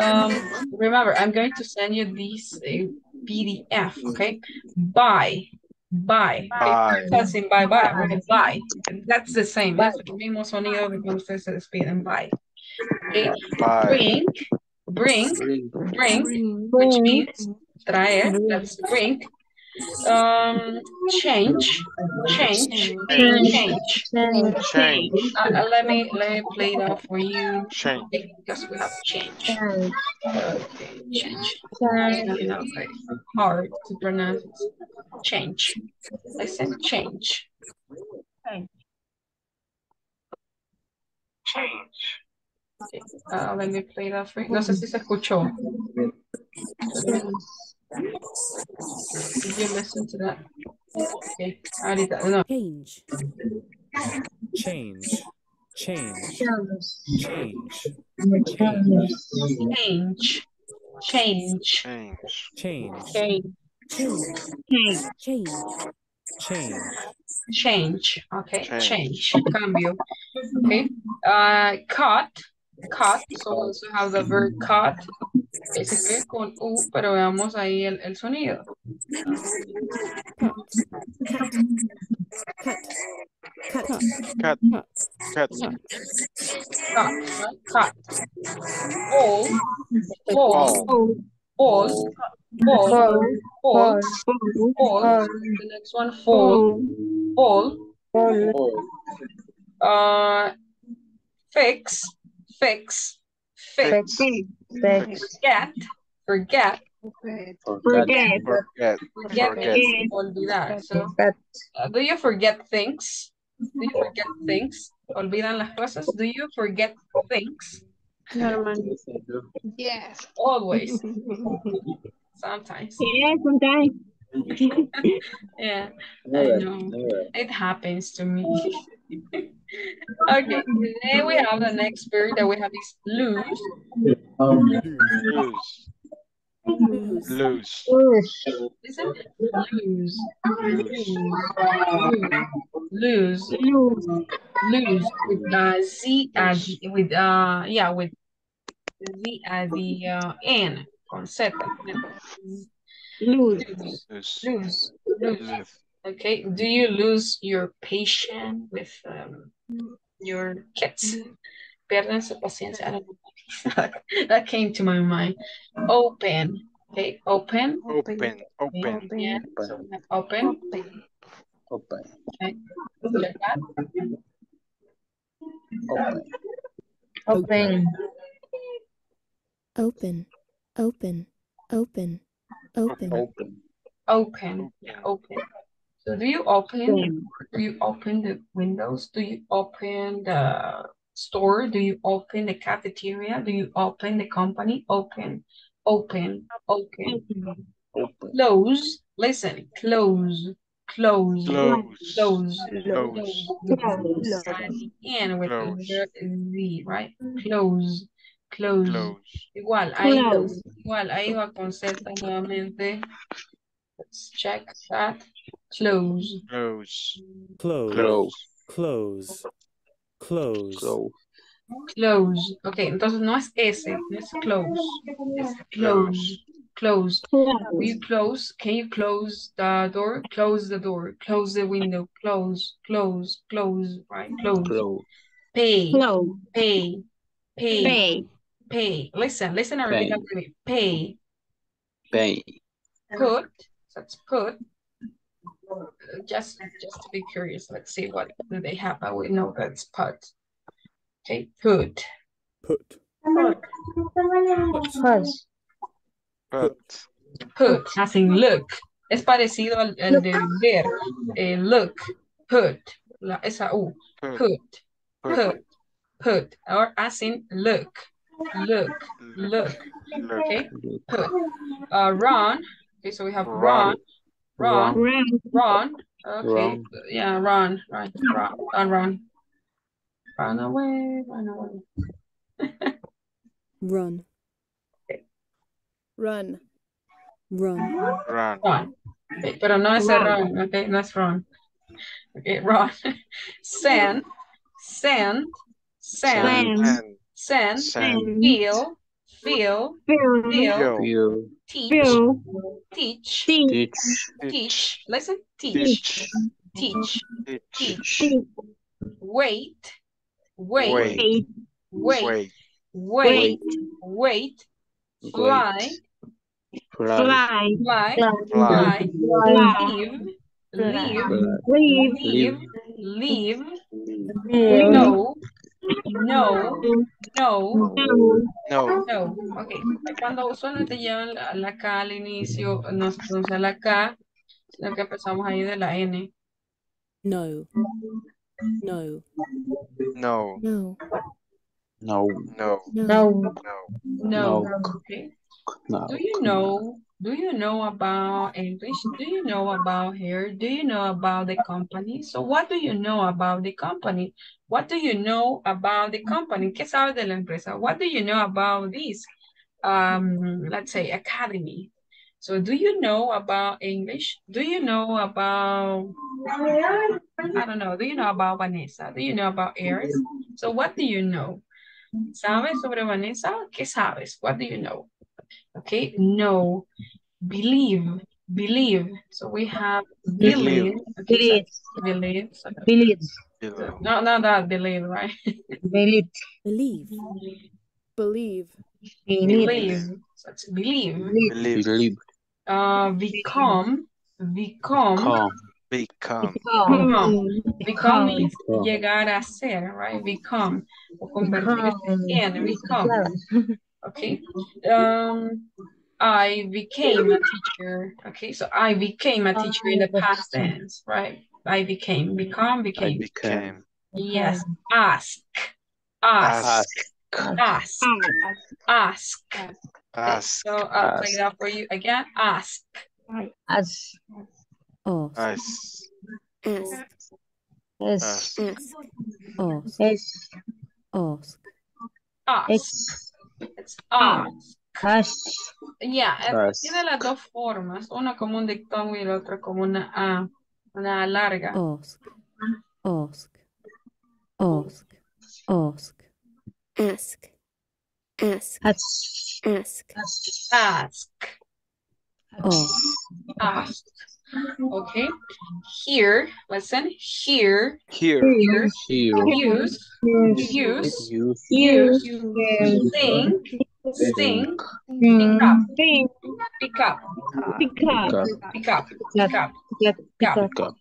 Um, remember, I'm going to send you this uh, PDF, okay? Bye, bye. Bye. Passing bye bye, okay, bye. That's the same. Es el mismo sonido de cuando ustedes se despiden. Bye. Okay. Bye. Bring, bring, bring, which means traer. That's bring. Um, change, change, change. Change. Uh, uh, let me let me play it out for you Change. because we have change. Okay, change. You know, like hard to pronounce. Change. I said change. Change. Okay, uh, let me play that for you. No sé si se escuchó. Did you listen to that? Okay, ahorita, no. Change. Change. Change. Change. Change. Change. Change. Change. Change. Change. Change. Change. Okay, Change. change. Cambio. Okay. Uh, cut. Cut. So also have the verb cut. se escribe con U, pero veamos ahí el, el sonido. Cat. Cat. Cat. Cat. Cat. Ball. Ball. Ball. Ball. Ball. Ball. The next one, fall. Ball. Uh, fix. Fix. Fix. fix. Forget. Forget. Forget. Forget. Forget Forget. is olvidar. So, uh, do you forget things? Do you forget things? ¿Olvidan las cosas? Do you forget things? Yes. Always. Sometimes. Yeah, sometimes. Yeah, I know. never. It happens to me. Okay, then we have the next word that we have is lose. Lose. Lose. Listen, lose. Lose. Lose. Lose. With uh, Z at the, with uh yeah with Z at the uh N con Z. Lose. Lose. Lose. Lose. Lose. Lose. Okay. Do you lose your patience with um, your kids? Pierden su paciencia. I don't know. that came to my mind. Open. Okay. Open. Open. Open. Yeah. So we have open. Open. Okay. Like that. Open. Open. Open. Open. Open. Open. Open. Yeah, open. So do you open? Do you open the windows? Do you open the store? Do you open the cafeteria? Do you open the company? Open. Open. Open. Open. Close. Listen. Close. Close. Close. Close. Close. Close. At the end with the Close. letter Z, right? Close. Close. Close. Igual, ahí, Close. igual, ahí va con Z nuevamente. Let's check that. Close. Close. Close. Close. Close. Close. Close. Close. Ok, entonces no es ese, no es close. Es close. Close. Will you close? Can you close the door? Close the door. Close the window. Close. Close. Close. Right. Close. Close. Pay. Close. Pay. Pay. Pay. Pay. Listen. Listen and repeat after me. Pay. Pay. Put. That's put. Just, just to be curious. Let's see what do they have. I will know that's put. Okay. Put. Put. Put. Put. Put. As in look. Es parecido al, al de ver. Eh, look. Put. La, esa U. Put. Put. Put. Put. Put. Or as in look. Look. Look. Look. Okay. Put. Uh, run. Okay, so we have run. Run. Ron. Ron. Ron. Okay. Ron. Yeah, Ron. Right. Ron. run, Run away. Run away. run. Run. Run. Run. Run. Okay, pero no es run, Okay, no es Okay, run. sand. Sand. Sand. Sand. Sand. sand. sand. Feel. Feel. Feel. Feel. Teach. Fill. Teach. Teach. Teach. Teach. Listen. Teach. Teach. Teach. Teach. Teach. Wait. Wait. Wait. Wait. Wait. Wait. Wait. Fly. Fly. Fly. Fly. Fly. Fly. Fly. Leave. Leave. Leave. Leave. Leave. Leave. No. No. No. No. No. Ok. Cuando usualmente llevan la, la K al inicio, no se pronuncia la K, sino que empezamos ahí de la N. No. No. No. No. No. No. No. No. No. No. Okay. No. Do you know? Do you know about English? Do you know about here? Do you know about the company? So what do you know about the company? What do you know about the company? ¿Qué sabes de la empresa? What do you know about this? Um, let's say academy. So do you know about English? Do you know about, I don't know, do you know about Vanessa? Do you know about Eris? So what do you know? ¿Sabes sobre Vanessa? ¿Qué sabes? What do you know? Okay, no. Believe, believe. So we have believe. Okay, so believe. So Believe. Below. no, not that believe, right? Believe. Believe. Believe. Believe. So it's believe. Believe. Believe. Uh, become, become, Come. Become. become. Become means llegar a ser, right? Become. O convertirse en, become. Okay. Um, I became a teacher. Okay, so I became a teacher in the past tense, right? I became, become, I became. became. Yes. Ask. Ask. Ask. Ask. Ask. Okay, Ask. So I'll play Ask. that for you again. Ask. As. Ask. Ask. Ask. Es. Ask. Ask. Es. Ask. Ask. As. Yeah, tiene las dos formas, una como un dictón y la otra como una A, una A larga. Ask. Ask. Ask. Ask. Ask. Ask. As. Ask. As. Ask. Ask. Ask. Okay. Here, listen. Here. Here. Here. Here. Use. Use. Use. Use. Think. Think. Pick up. Think. Pick up. Pick up. Pick up. Pick up. Pick up. Pick Pick up. Pick up.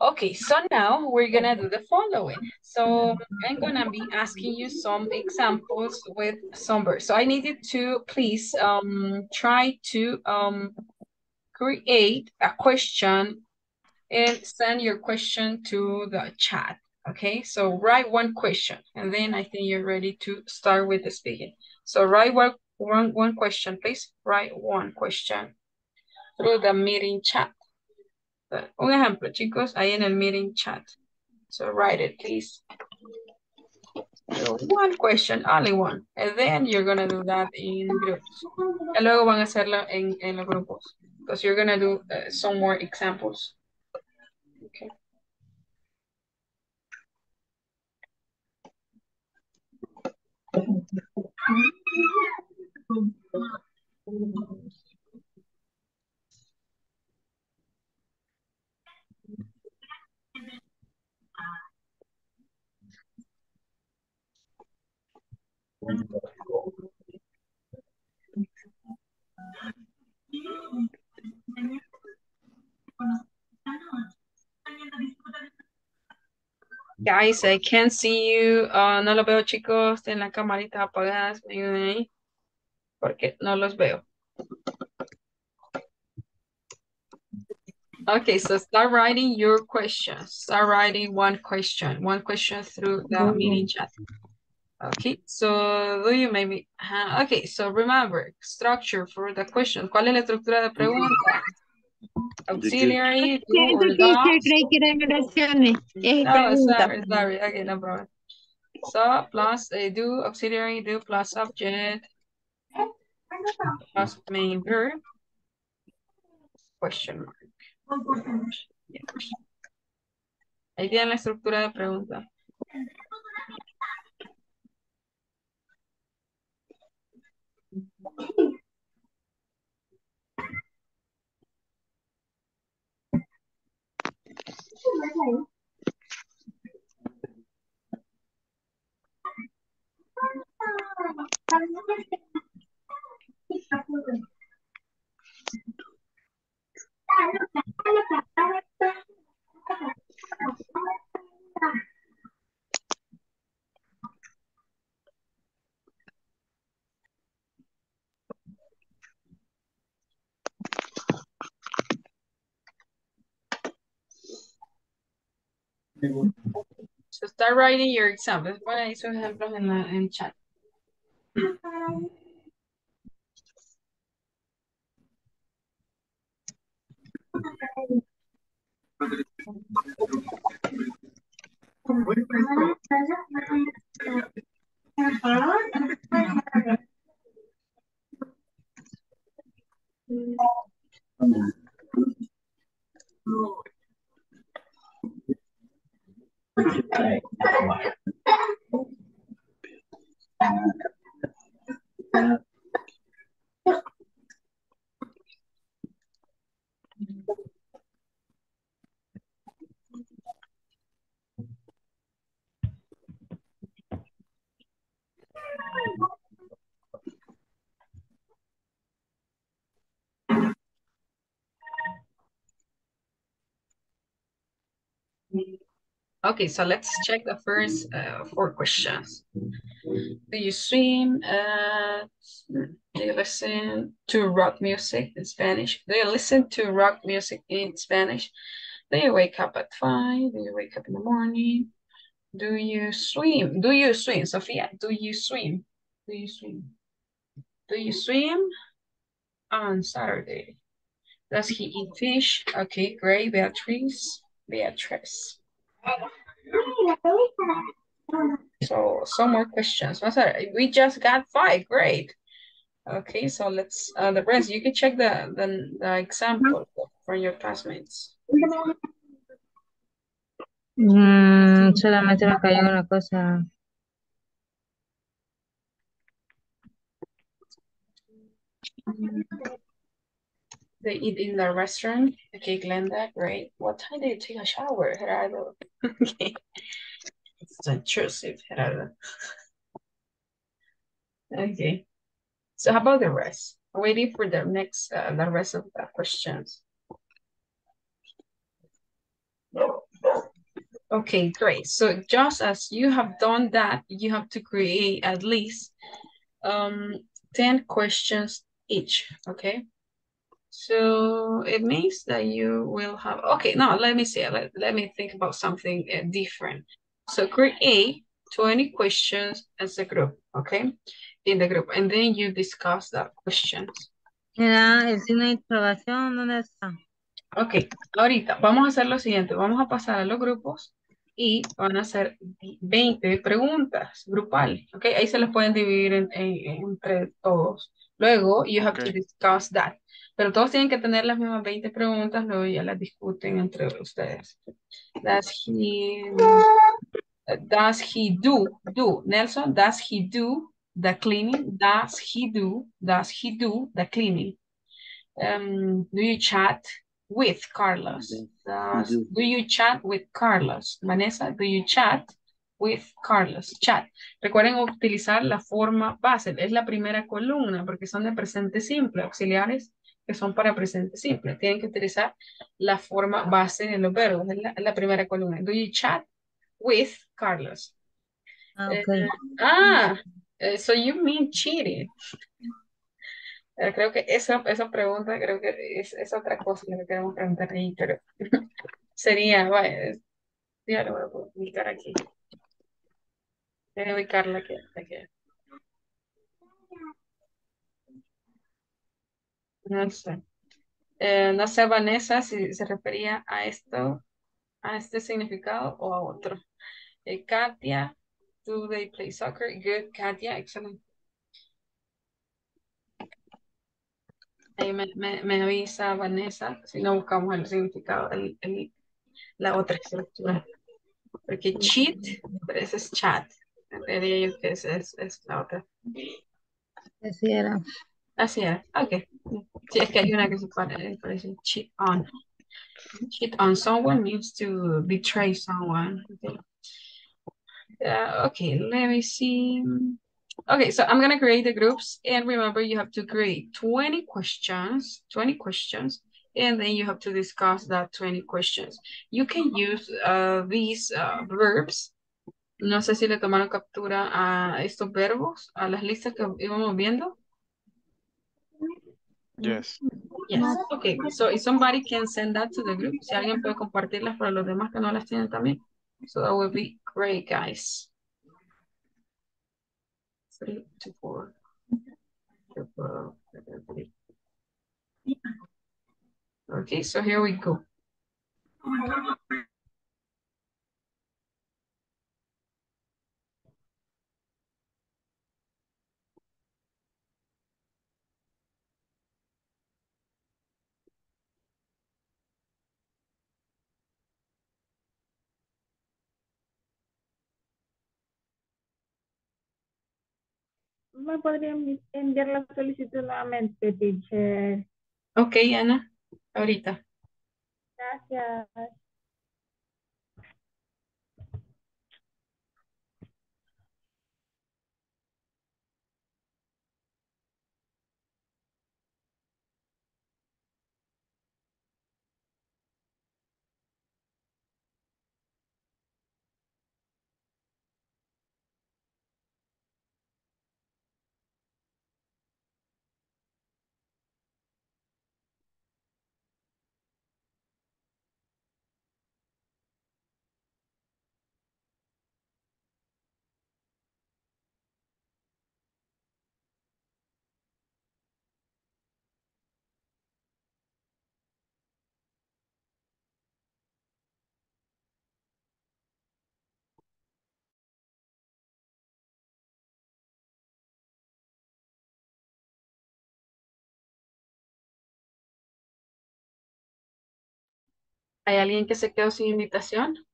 Okay, so now we're gonna do the following. So I'm gonna be asking you some examples with some verbs. So I need you to please um try to um create a question and send your question to the chat. Okay, so write one question and then I think you're ready to start with the speaking. So write one one question, please. Write one question through the meeting chat. Un ejemplo, chicos, ahí en el meeting chat. So write it, please. One question, only one. And then you're gonna do that in groups. Y luego van a hacerlo en, en los grupos. Because you're gonna do uh, some more examples. Okay. Gracias. Guys, I can't see you. Ah, no los veo, chicos. Tienen las camaritas apagadas. Me ayuden ahí. Porque no los veo. Okay, so start writing your questions. Start writing one question. One question through the meeting chat. Okay, so do you maybe... uh, okay, so remember, structure for the question. ¿Cuál es la estructura de pregunta? Auxiliary. Es No, sorry, sorry. Okay, no problem. So, plus uh, do, auxiliary, do, plus subject, plus main verb, question mark. Yeah. Ahí tienen la estructura de pregunta. Gracias. So start writing your examples. Pon ahí sus ejemplos en, la, en chat. Okay, so let's check the first uh, four questions. Do you swim? Uh, do you listen to rock music in Spanish? Do you listen to rock music in Spanish? Do you wake up at five? Do you wake up in the morning? Do you swim? Do you swim, Sophia? Do you swim? Do you swim? Do you swim on Saturday? Does he eat fish? Okay, great, Beatrice. Beatrice. So some more questions. That? We just got five. Great. Okay, so let's uh the rest. You can check the the, the example from your classmates. Mm, solamente me cayó una cosa. They eat in the restaurant. Okay, Glenda, great. What time do you take a shower, Gerardo? okay. It's intrusive, Gerardo. okay. So how about the rest? Waiting for the next, uh, the rest of the questions. Okay, great. So just as you have done that, you have to create at least um 10 questions each, okay? So it means that you will have, okay, now let me see, let, let me think about something uh, different. So create 20 questions as a group, okay? In the group, and then you discuss the questions. Mira, el signo de interrogación, ¿dónde está? Ok, ahorita vamos a hacer lo siguiente, vamos a pasar a los grupos y van a hacer 20 preguntas grupales, ok, ahí se las pueden dividir en- en- entre todos. Luego, you have to discuss that, pero todos tienen que tener las mismas 20 preguntas, luego ya las discuten entre ustedes. Does he, does he do, do, Nelson, does he do the cleaning? Does he do, does he do the cleaning? Um, do you chat with Carlos? do. Does- do. do you chat with Carlos? Vanessa, do you chat with Carlos. Chat. Recuerden utilizar la forma base. Es la primera columna porque son de presente simple, auxiliares que son para presente simple. Tienen que utilizar la forma base de los verbos. La, la primera columna. Do you chat with Carlos? Ah, Eh, ok. ah, eh, so you mean cheating. Eh, creo que esa, esa pregunta creo que es, es otra cosa que queremos preguntar ahí, pero sería, vaya, ya lo voy a publicar aquí. Voy a ubicarla que, la no sé. Eh, no sé, Vanessa, si se refería a esto, a este significado o a otro. Eh, Katia, do they play soccer? Good, Katia, excelente. Ahí me, me, me avisa Vanessa si no buscamos el significado, el, el- la otra estructura. Porque cheat, pero ese es chat. Diría yo que ese es, es la otra. Así era. Así es, ok. Sí, es que hay una que se pare- parece cheat on. Cheat on someone means to betray someone. Okay. Uh, okay, let me see. Okay, so I'm gonna create the groups and remember you have to create 20 questions, 20 questions, and then you have to discuss that 20 questions. You can use uh, these uh, verbs. No sé si le tomaron captura a estos verbos, a las listas que íbamos viendo. Yes. Yes. Okay, so if somebody can send that to the group, si alguien puede compartirlas para los demás que no las tienen también. So that would be great, guys. Three to four. to four. Okay, so here we go. ¿Me podrían enviar la solicitud nuevamente, teacher? Okay, Ana, ahorita. Gracias. ¿Hay alguien que se quedó sin invitación?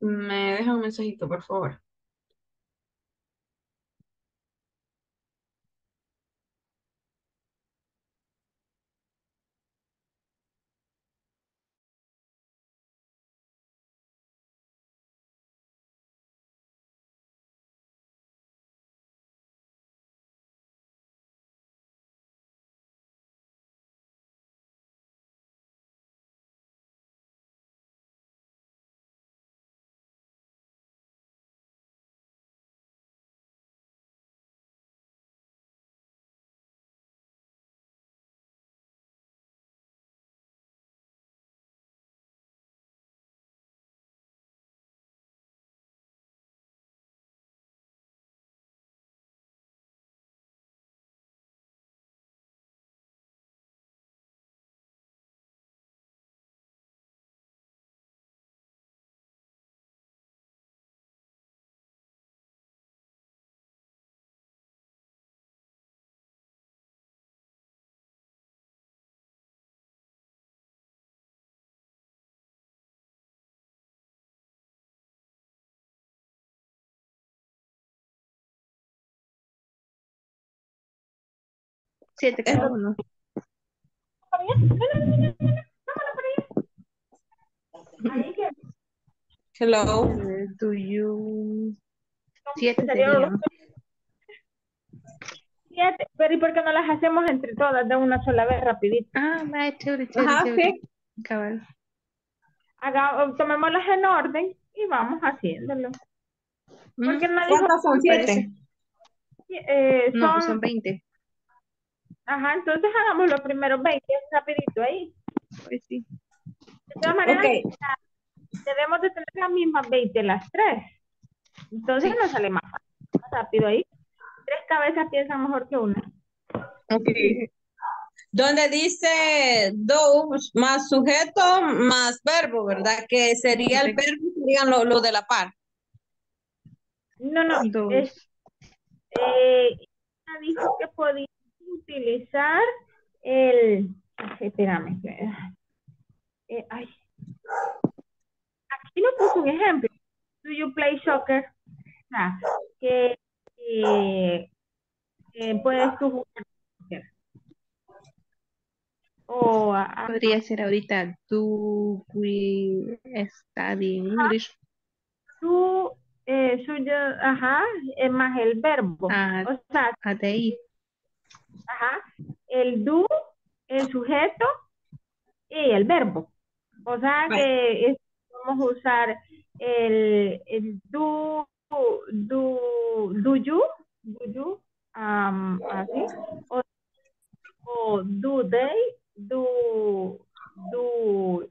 Me deja un mensajito, por favor. Siete cada uno. Hello. Do you... Siete serían. Siete, pero ¿y por qué no las hacemos entre todas de una sola vez rapidito? Ah, va, chévere, chévere, Ajá, chévere. sí. Cabal. Haga, tomémoslas en orden y vamos haciéndolo. Porque nadie ¿Cuántas son siete? Eh, No, son, pues son 20. Ajá, entonces hagamos los primeros 20 rapidito ahí. Pues sí. De todas maneras, debemos de tener las mismas 20 las tres. Entonces nos sale más fácil, más rápido ahí. Tres cabezas piensan mejor que una. Ok. Donde dice do más sujeto más verbo, ¿verdad? Que sería el verbo, serían lo, lo de la par. No, no, Dos. es, eh, ella dijo que podía utilizar el, espérame, eh, ay, aquí no puso un ejemplo, do you play soccer? Sea, que, eh, eh, puedes tú jugar soccer. O, ah, ah, Podría ser ahorita do we study English. tú, eh, suyo, ajá, es más el verbo, Ah, o sea, ah. Ajá. El do, el sujeto y el verbo. O sea que es- vamos a usar el, el do, do, do you, do you, um, así, o, o do they, do, do,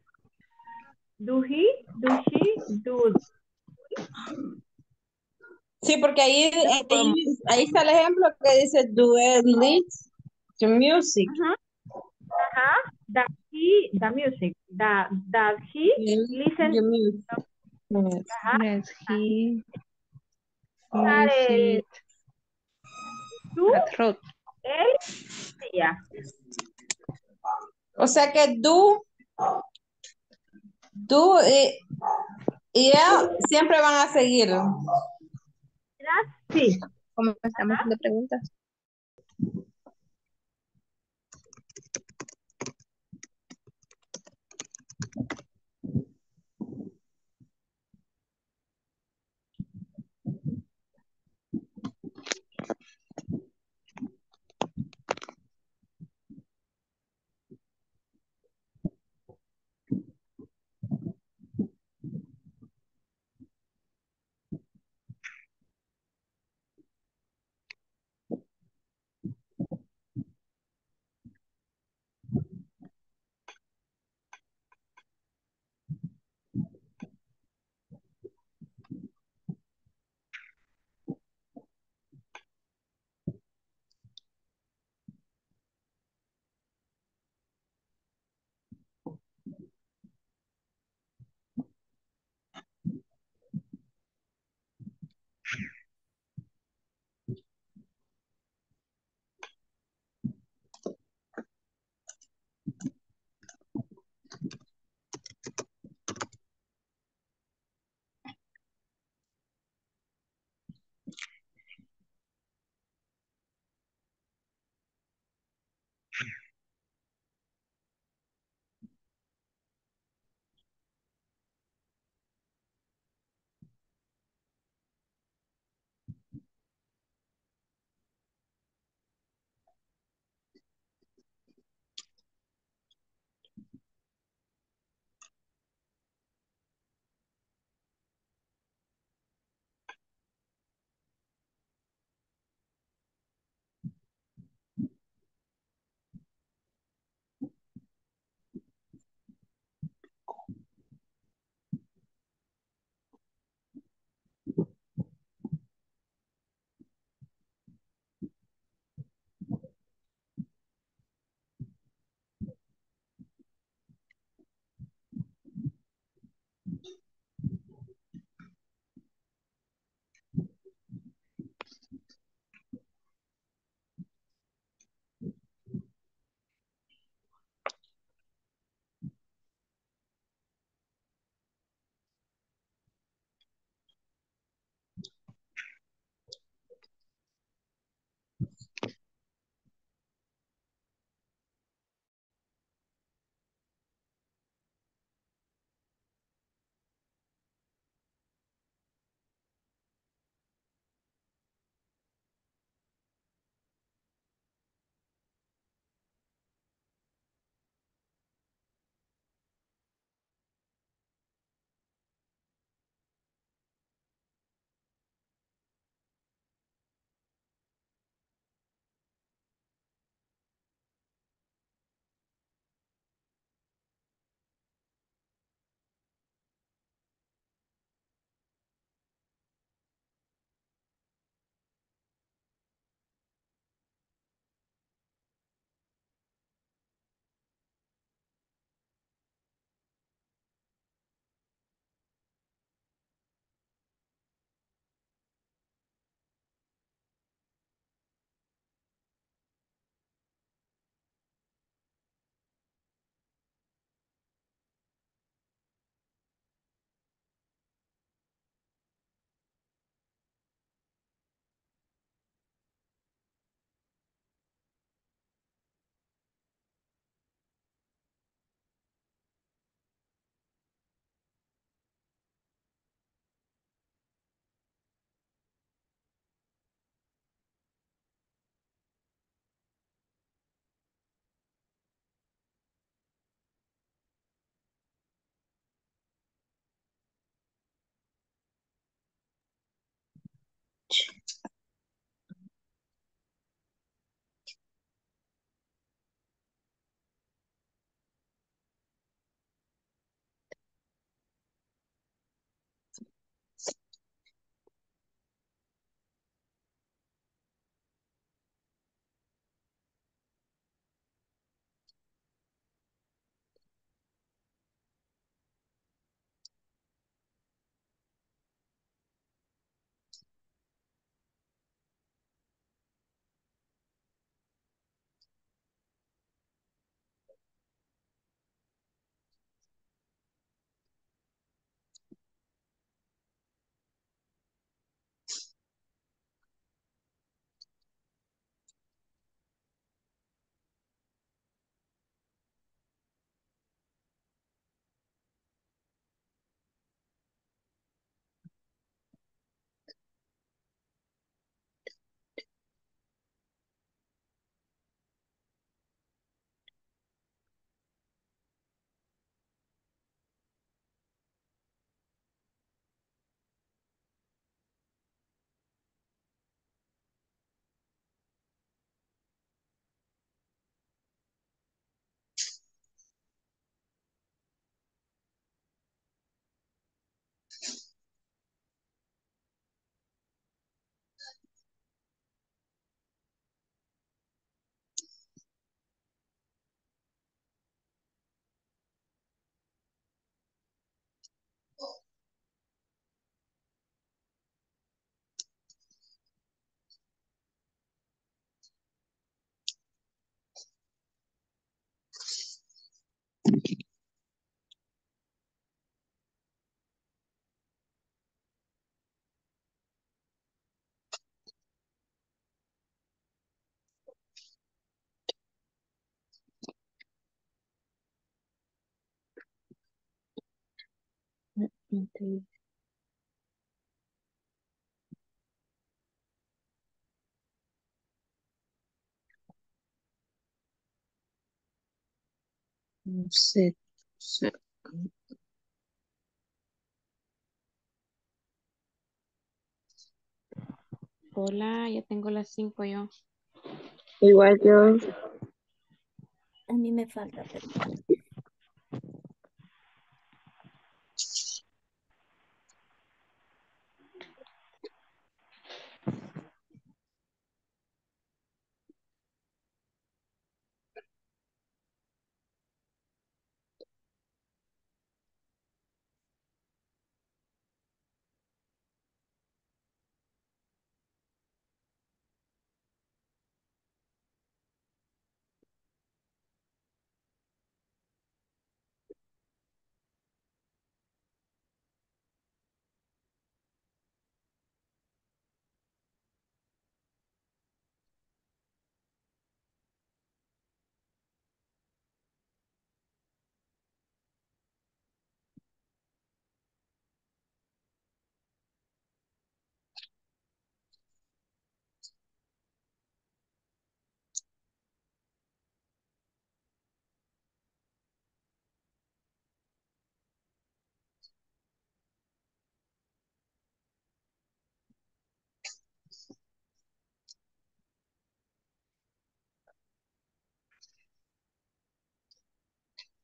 do he, do she, do, Sí, porque ahí, ahí, ahí está el ejemplo que dice do it leads to music. Ajá. Ajá. That he, the music, that, that he listen The music. Yes. Ajá. Yes, he usar el music tú, él, ella. O sea que do, do y, y él siempre van a seguir. Sí. Como estamos haciendo preguntas. Inte- No sé, sé. Hola, ya tengo las cinco yo. Igual yo. A mí me falta, pero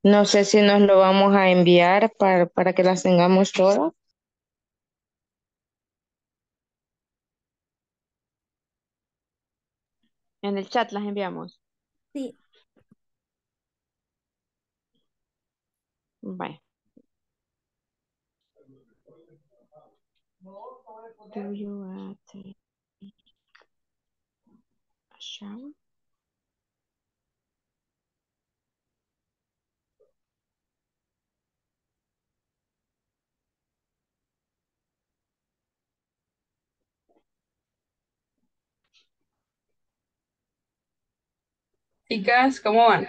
No sé si nos lo vamos a enviar para, para que las tengamos todas. En el chat las enviamos. sí. Bye. Do you want to take a shower? Chicas, ¿cómo van?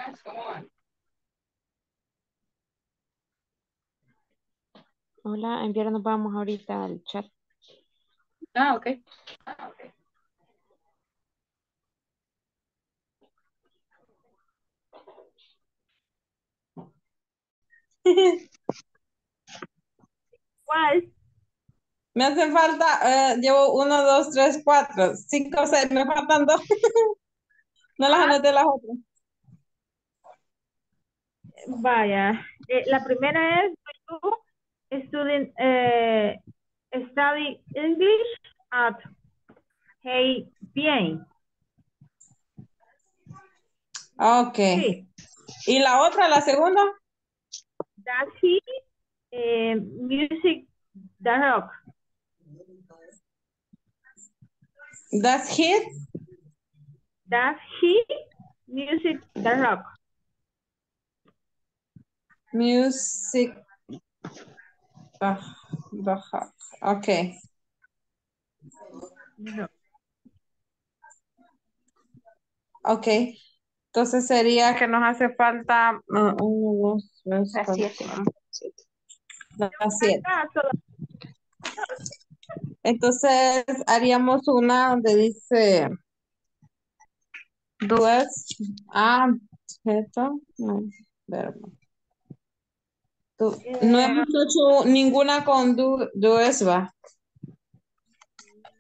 Hola, enviar nos vamos ahorita al chat. Ah, ok. ¿Cuál? Me hace falta, eh, llevo uno, dos, tres, cuatro, cinco, seis, me faltan dos. No las anoté las otras. Vaya, eh, la primera es student, eh, study English at Hey Bien. Ok. Sí. ¿Y la otra, la segunda? Does he eh, music the rock? Does he? Does he music the rock? Music. Ah, baja. Ok. No. Ok. Entonces sería que nos hace falta uno, dos, tres, Las cuatro, siete. cinco, Las siete. Solo- Entonces haríamos una donde dice dues, ah, objeto, no, verbo. No Eh, hemos hecho ninguna con du, dues, va.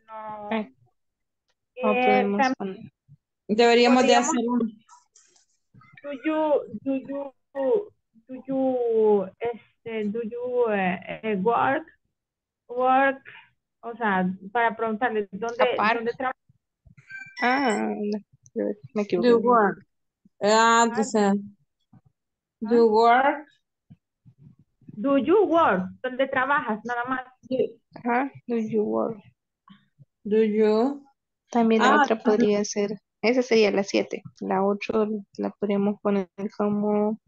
no. Eh, Eh, poner. Deberíamos de hacer una. do you do you do you este do you eh, eh, work work o sea para preguntarle dónde dónde trabaja Ah, no, me equivoqué. Do work. Ah, dice. Do work. do you work dónde trabajas nada más Ajá, do you work? Do you? También la Ah, otra podría ser, esa sería la 7. La otra la podríamos poner como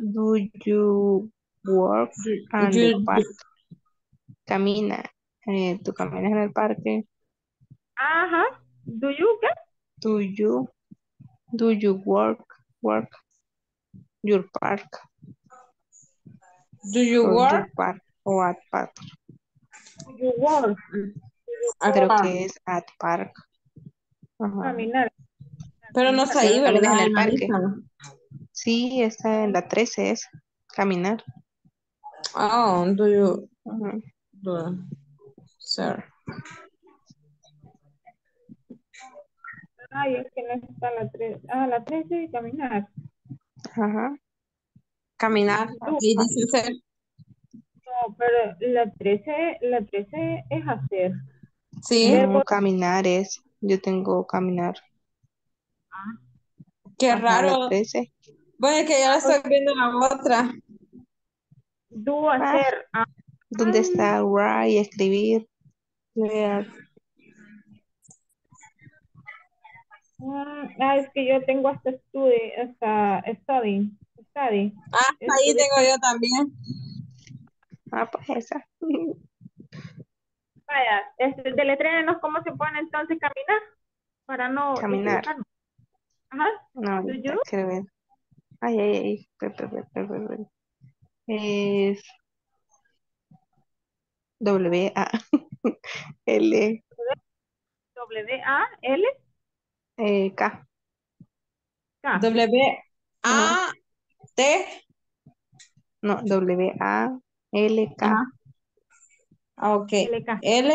Do you work at the you- park? Camina. eh, tú caminas en el parque. ajá do you qué Do you do you work work your park? Do you or work? your park? o at park. You walk. Creo Ah, que es at park. Ajá. Caminar. Pero no está ahí, ¿verdad? en el parque. Sí, está en la 13 es caminar. Oh, do you Ujú. do, sir? Ay, es que no está la 3. Ah, la 3 es caminar. Ajá. Caminar. Y dice ser. No, pero la 13, la 13 es hacer. Sí. No, caminar es. Yo tengo caminar. Qué Ajá, la raro. 13. Bueno, es que ya la estoy viendo en la otra. Do, Ah. hacer. Ah, ¿Dónde está write? Escribir. Leer. mm, ah, es que yo tengo hasta study, hasta study. Study. Ah, ahí tengo yo también. Ah, pues esa. Vaya, este, deletréanos cómo se pone entonces caminar para no Caminar. equivocarnos. Ajá. No, ver. Ay, ay, ay. Pe, pe, pe, pe, pe, pe. Es W A L W A L eh, K. K. W A T. No, W A L K. Ajá. Ah, ok. LK. L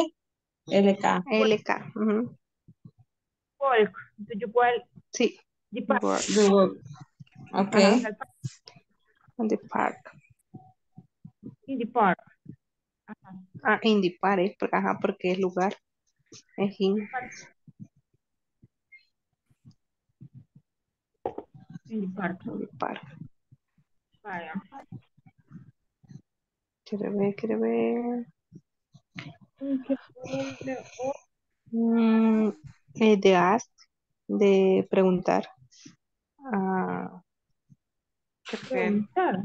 L K. L K. ujú. Walk. Do you walk? Sí. Depart. Work. The work. Ok. Ajá. On the park. In the park. Ah, in the park, ajá, porque es lugar. Es in. In the park. In the park. Vaya. Quiero ver, quiero ver. Mm, ¿qué eh, de ask, de preguntar. Ah, ver. preguntar.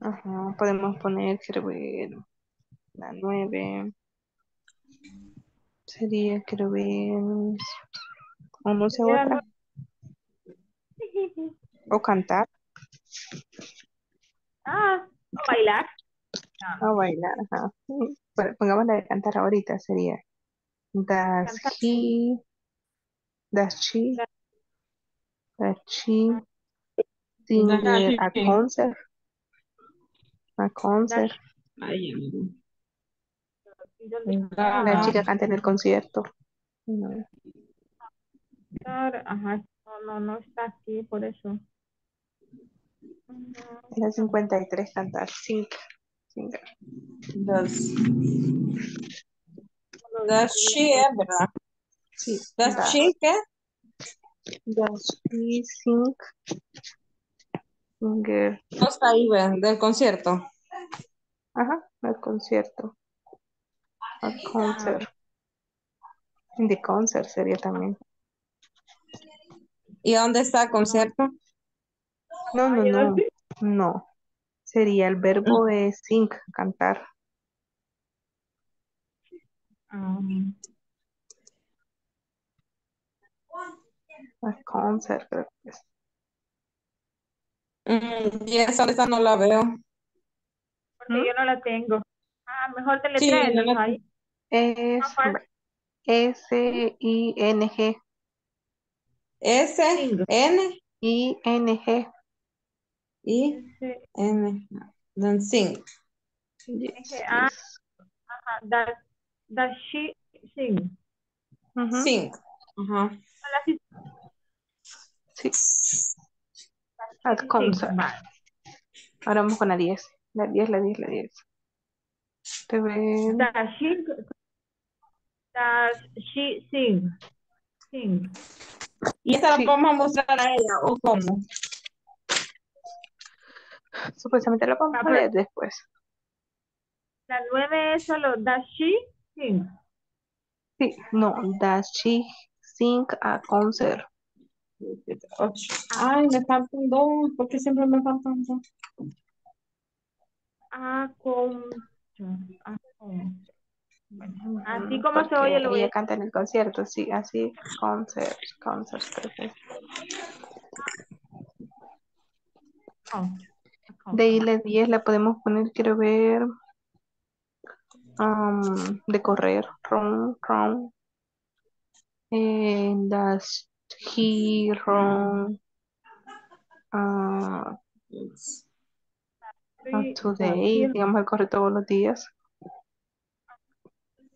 Ajá, podemos poner, quiero ver, la nueve. Sería, quiero ver, o no sé, Sería otra. O cantar, Ah, o bailar. o bailar, ajá. Bueno, pongamos la de cantar ahorita, sería. Does Cantar. he, does she, does she sing Does a concert? A concert. Ay, ¿Y dónde Ah. La chica canta en el concierto. No. Ajá. No, no, está aquí, por eso. Era 53 cantar. Sing. Singer. Does, does she, ¿verdad? Sí. Does does. she, ¿qué? Does she sing? Singer. No está ahí, ¿verdad? Del concierto. Ajá, al concierto. A concert. In the concert sería también. ¿Y dónde está el concierto? No, no, no. No. Sería el verbo de sing, cantar. Ah, A concert, creo que es. Mm, y esa esa no la veo. porque ¿Mm? yo no la tengo. Ah, mejor Sí, yo deletréanos la- ahí. Es. S-I-N-G. S, Sing. N, I-N-G. I, N. Then sing. Yes, ah. Does, does she sing? Ujú, Sing. Ajá. Hola, sí, at concert. Ahora vamos con la 10. La 10, la 10, la 10. Te ven. Does she, does she sing? Sing. ¿Y esta Sí. la podemos mostrar a ella o cómo? Supuestamente la Ah, pero- leer después. La nueve es solo does she sing? Sí, no. Does she sing a concert? Ay, me faltan dos. ¿Por qué siempre me faltan dos? A con, a con. Así como se oye lo voy a canta en el concierto, sí, así. Concert, concert. A count, De ahí la 10 la podemos poner, quiero ver. um, de correr, run, run. Eh, does he run uh, today? Digamos, él corre todos los días.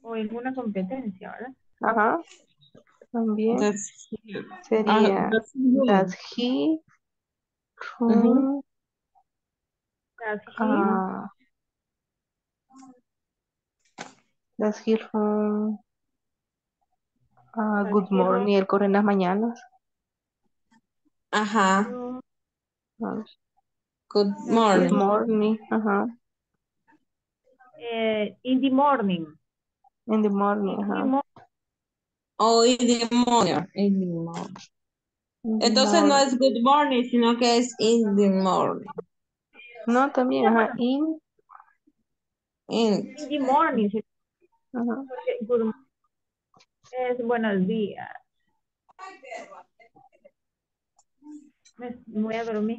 O en una competencia, ¿verdad? Ajá. También sería, does he run? does he run Does he- uh, does he run uh, good he run? morning? Él corre en las mañanas. Ajá. Ah, Good morning. Good morning. Ajá. eh, in the morning. In the morning. Mo- O in the morning. In the morning. Entonces no es good morning, sino que es in the morning. No, también, ajá. In. In. in the morning. sí, Ajá. porque good morning es buenos días. Me voy a dormir.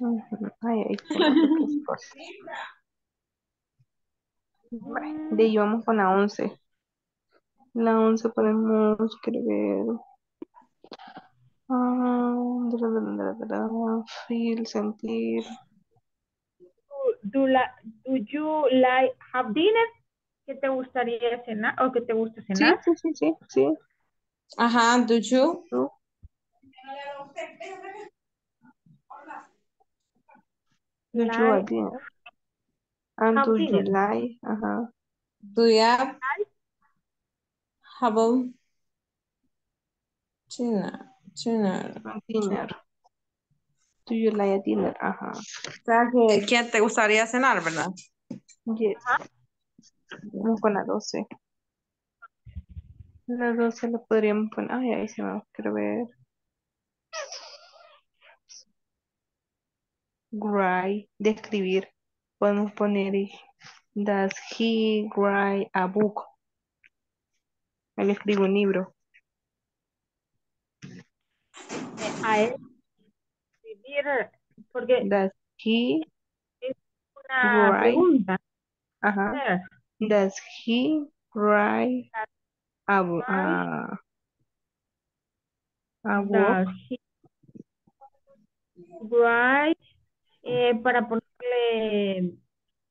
Ay, ay, qué más rico es por- Vale, De ahí vamos con la 11. La 11 podemos escribir. ah, dra, dra, dra, dra, dra, feel, sentir. Do, la, do you like have dinner? ¿Qué te gustaría cenar o qué te gusta Sí, cenar? sí, sí, sí, sí. Ajá, do you? Do you Like- have dinner? And Have do you dinner. like? Ajá. Do you have about dinner? Dinner. Dinner. Do you like a dinner? Ajá. O sea, que ¿quién te gustaría cenar, verdad? Yes. Vamos con la 12. La 12 la podríamos poner. Ay, ahí se me va a escribir. Write, de escribir. Podemos poner Does he write a book? Él escribe un libro. A él escribir, porque Does he es una Right. pregunta. Ajá. Does he write a, bo- a, a book? Does he write eh, para ponerle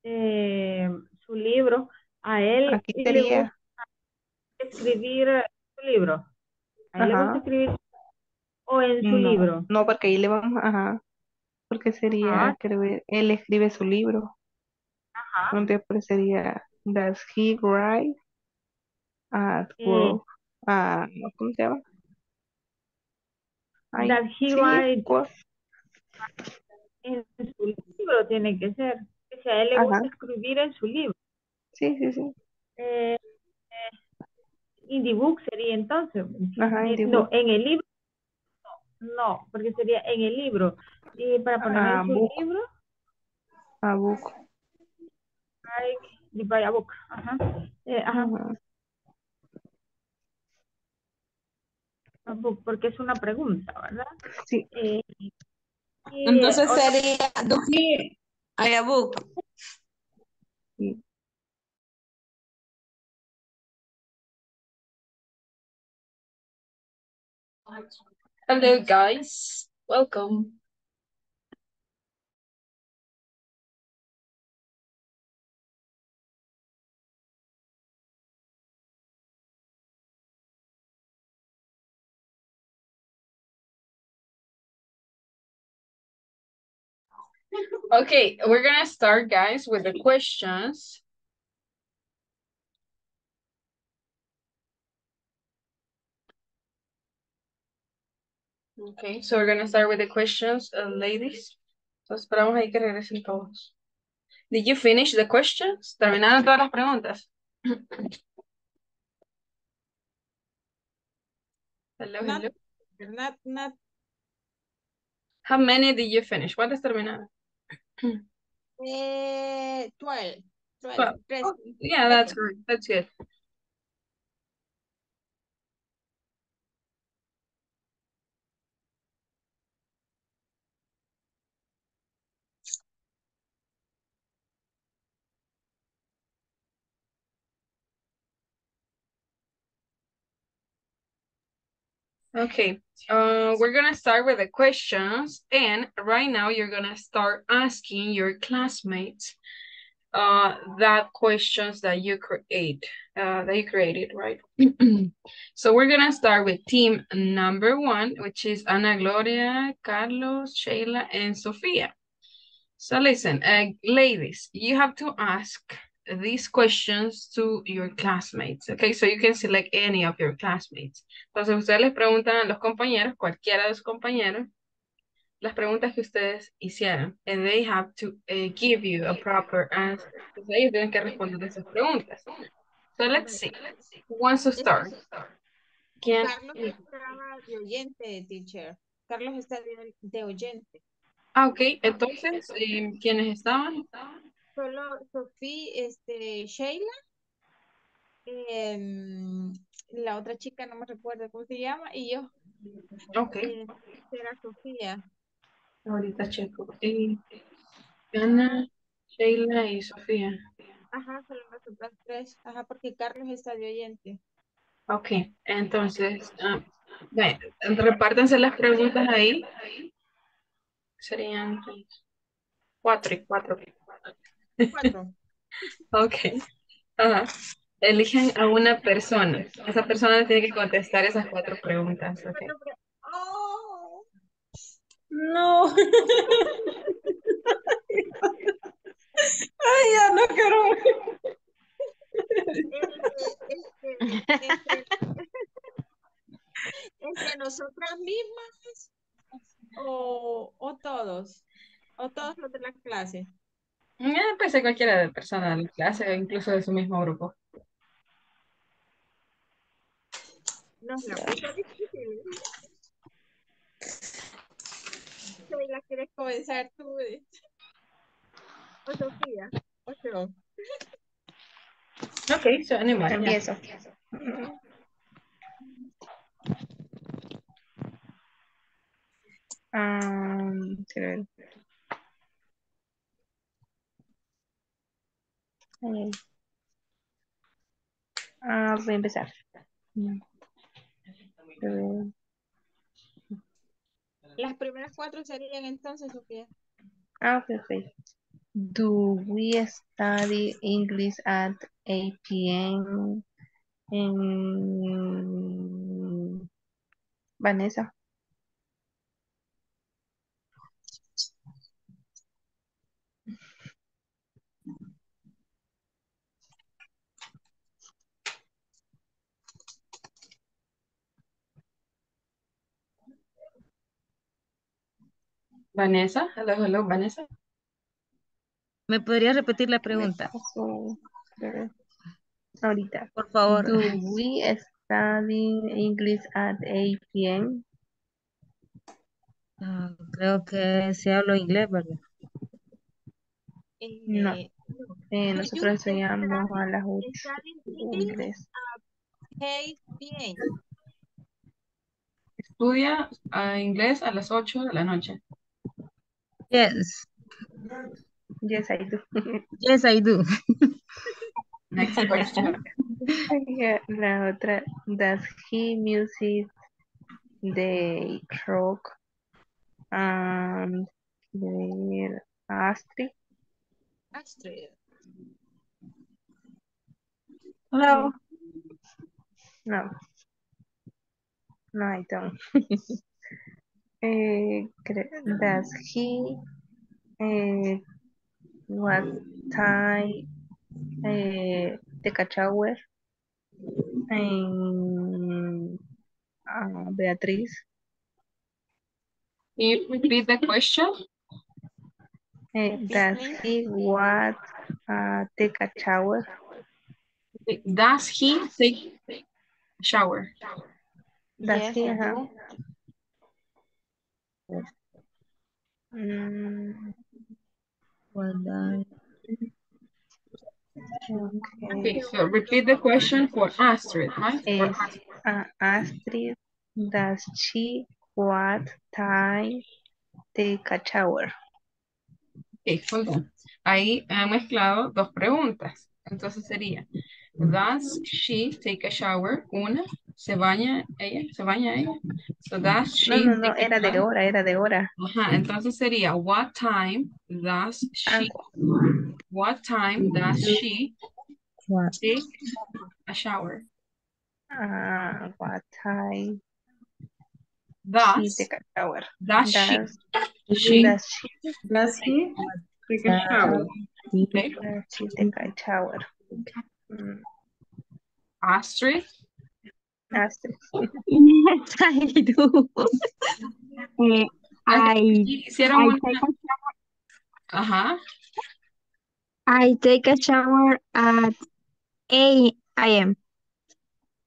eh, su libro a él Aquí le sería. gusta escribir su libro a él le Ajá. gusta escribir o en su No, libro no, porque ahí le vamos, ajá, porque sería escribir, él escribe su libro, Ajá. entonces sería, does he write at Eh, work? Ah, ¿cómo se llama? Ay, Does he sí. En su libro tiene que ser que si a él le gusta Ajá. escribir en su libro Sí, sí, sí, eh, eh, in the book sería entonces ajá, Eh, no book. en el libro no porque sería en el libro y para poner Ah, en su book. libro a book. like a book ajá Eh, ajá Ajá. a book, porque es una pregunta verdad Sí, Eh, Entonces sería, do he write a book? Hello, guys. Welcome. Okay, we're gonna start, guys, with the questions. Okay, so we're gonna start with the questions, uh, ladies. So esperamos ahí que regresen todos. Did you finish the questions? ¿Terminaron todas las preguntas? Hello, Not- hello. Not, not, How many did you finish? ¿Cuántas terminaron? Eh, 12. 12. Well, tres. oh, yeah, that's good. That's good. Okay, uh, we're gonna start with the questions and right now you're gonna start asking your classmates uh, that questions that you create, uh, that you created, right? so we're gonna start with team number one, which is Ana Gloria, Carlos, Sheila, and Sofia. So listen, uh, ladies, you have to ask these questions to your classmates, okay? So you can select any of your classmates. Entonces ustedes les preguntan a los compañeros, cualquiera de sus compañeros, las preguntas que ustedes hicieron. And they have to uh, give you a proper answer. Entonces ellos tienen que responder esas preguntas. So let's see. Who wants to start? ¿Quién? Carlos estaba de oyente, teacher. Carlos está de, de oyente. Ah, ok. Entonces, eh, ¿quiénes estaban? Solo Sofía, este, Sheila, em, la otra chica, no me recuerdo cómo se llama, y yo. Ok. Eh, era Sofía. Ahorita checo. Eh, Ana, Sheila y Sofía. Ajá, solo nosotras tres. Ajá, porque Carlos está de oyente. Ok, entonces, ah, bueno, repártanse las preguntas ahí. Serían cuatro y cuatro. Cuatro. Ok. Ajá. Eligen a una persona. Esa persona tiene que contestar esas cuatro preguntas. ok. Oh, no. Ay, ya no quiero. Este, entre, entre nosotras mismas o, o todos, o todos los de la clase. Eh, puede ser cualquiera de persona de la clase o incluso de su mismo grupo. Nos la puso difícil. Sheila, ¿quieres comenzar tú? O Sofía, o yo. Ok, so anybody. Empiezo. Um, quiero Eh, ah, a reempezar. Eh, Las primeras cuatro serían entonces, Sofía. Ah, okay, okay. Do we study English at 8 p.m. en Vanessa? Vanessa, hello, hello, Vanessa. ¿Me podría repetir la pregunta? Ahorita. Por favor. Do we study English at 8 p.m.? Ah, creo que se habla inglés, ¿verdad? Eh, No. Eh, Do nosotros enseñamos a las 8 study English inglés. at 8 p.m.? Estudia ah, inglés a las 8 de la noche. Yes. Yes, I do. Yes, I do. Next question. Ya, La otra, does he music the rock and um, the Astrid? Astrid. Hello. No. No, I don't. Eh, cre- does he eh, what time eh, take a shower? And ah, Beatriz, Can you repeat the question? eh, does he what uh, take a shower? Does he take shower? Does Yes, he I have? do. Mm, Well okay. Okay, so repeat the question for Astrid, right? For Is uh, Astrid, does she what time take a shower? Ok, hold on. Ahí han mezclado dos preguntas. Entonces sería, does she take a shower? Una. ¿Se baña ella? ¿Se baña ella? So does No, she no, no, a era de hora, era de hora. Ajá, entonces sería what time does Ah, she what time does she take a shower? ah, what time she Does take a shower? does she Does she does she does he take a shower? Okay. does she take a shower? Mm, Astrid, Astrid. Yes, I do. Eh, I hicieron I una take a, ajá, I take a shower at 8 a.m.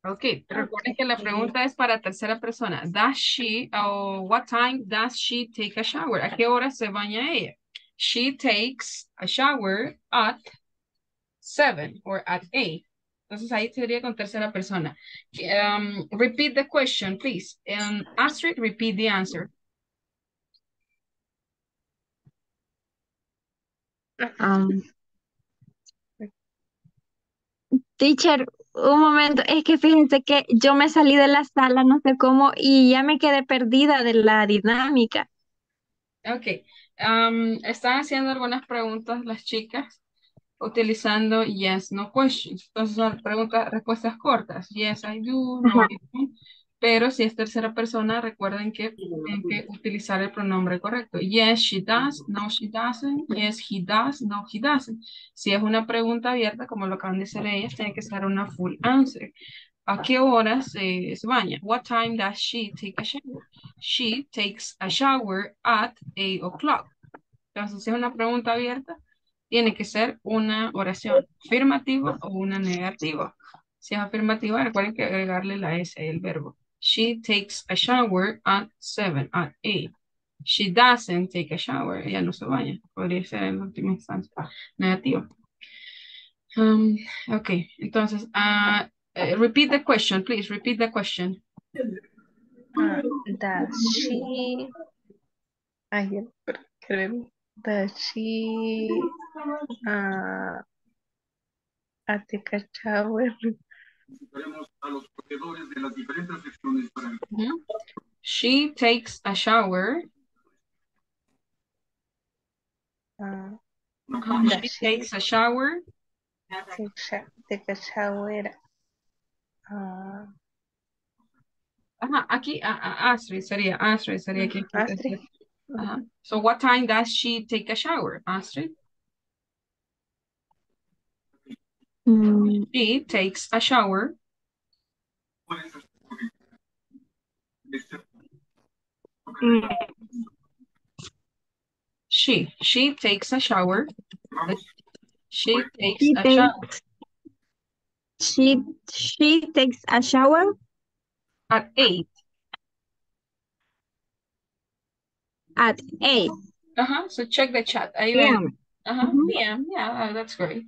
ok, recuerden que la pregunta es para tercera persona. Does she o what time does she take a shower? ¿A qué hora se baña ella? She takes a shower at seven or at eight. Entonces ahí sería con tercera persona. Um, repeat the question, please. Um, Astrid, repeat the answer. Um, teacher, un momento, es que fíjense que yo me salí de la sala, no sé cómo, y ya me quedé perdida de la dinámica. Ok. Um, están haciendo algunas preguntas las chicas utilizando yes, no questions. Entonces son preguntas, respuestas cortas. Yes, I do, no. I don't. Pero si es tercera persona, recuerden que tienen que utilizar el pronombre correcto. Yes, she does. No, she doesn't. Yes, he does. No, he doesn't. Si es una pregunta abierta, como lo acaban de hacer ellas, tiene que ser una full answer. ¿A qué horas eh, se baña? What time does she take a shower? She takes a shower at 8 o'clock. Entonces, si es una pregunta abierta, tiene que ser una oración afirmativa o una negativa. Si es afirmativa, recuerden que agregarle la S el verbo. She takes a shower at 7, at 8. She doesn't take a shower. Ella no se baña. Podría ser en última instancia negativa. Um, ok, entonces, eh, repeat the question, please. Repeat the question. Ah, does she ay, creo- she uh, uh, take a shower Mhm. She takes a shower. uh, Uh, she she takes a shower take, sha- take a shower uh, Ajá, aquí a, a- Astrid sería, Astrid sería Astrid. Ajá. So what time does she take a shower, Astrid? Mm, She takes a shower. mm, She, she takes a shower. She takes She a takes- shower she she takes a shower at eight. At 8 Uh-huh, so check the chat. Ahí p.m. ven. Uh-huh, PM, yeah, uh, that's great.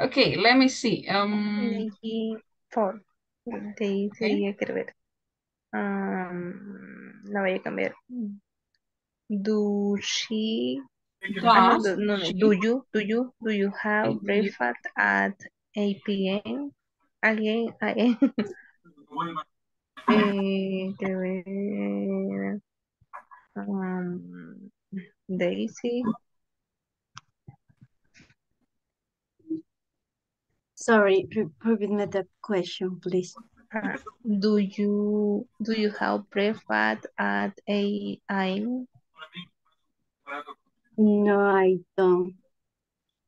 Okay, let me see. Um, Maybe four. De ahí Okay. sería. Um, la voy a cambiar. Do she? Ah, no, do, no, no. she- Do you? Do you? Do you have Okay, do you- breakfast at 8 p.m.? again? again. eh, quiero ver. Um, Daisy. Sorry, re- repeat me the question, please. Uh, do you do you have breakfast at 8 a.m.? No, I don't.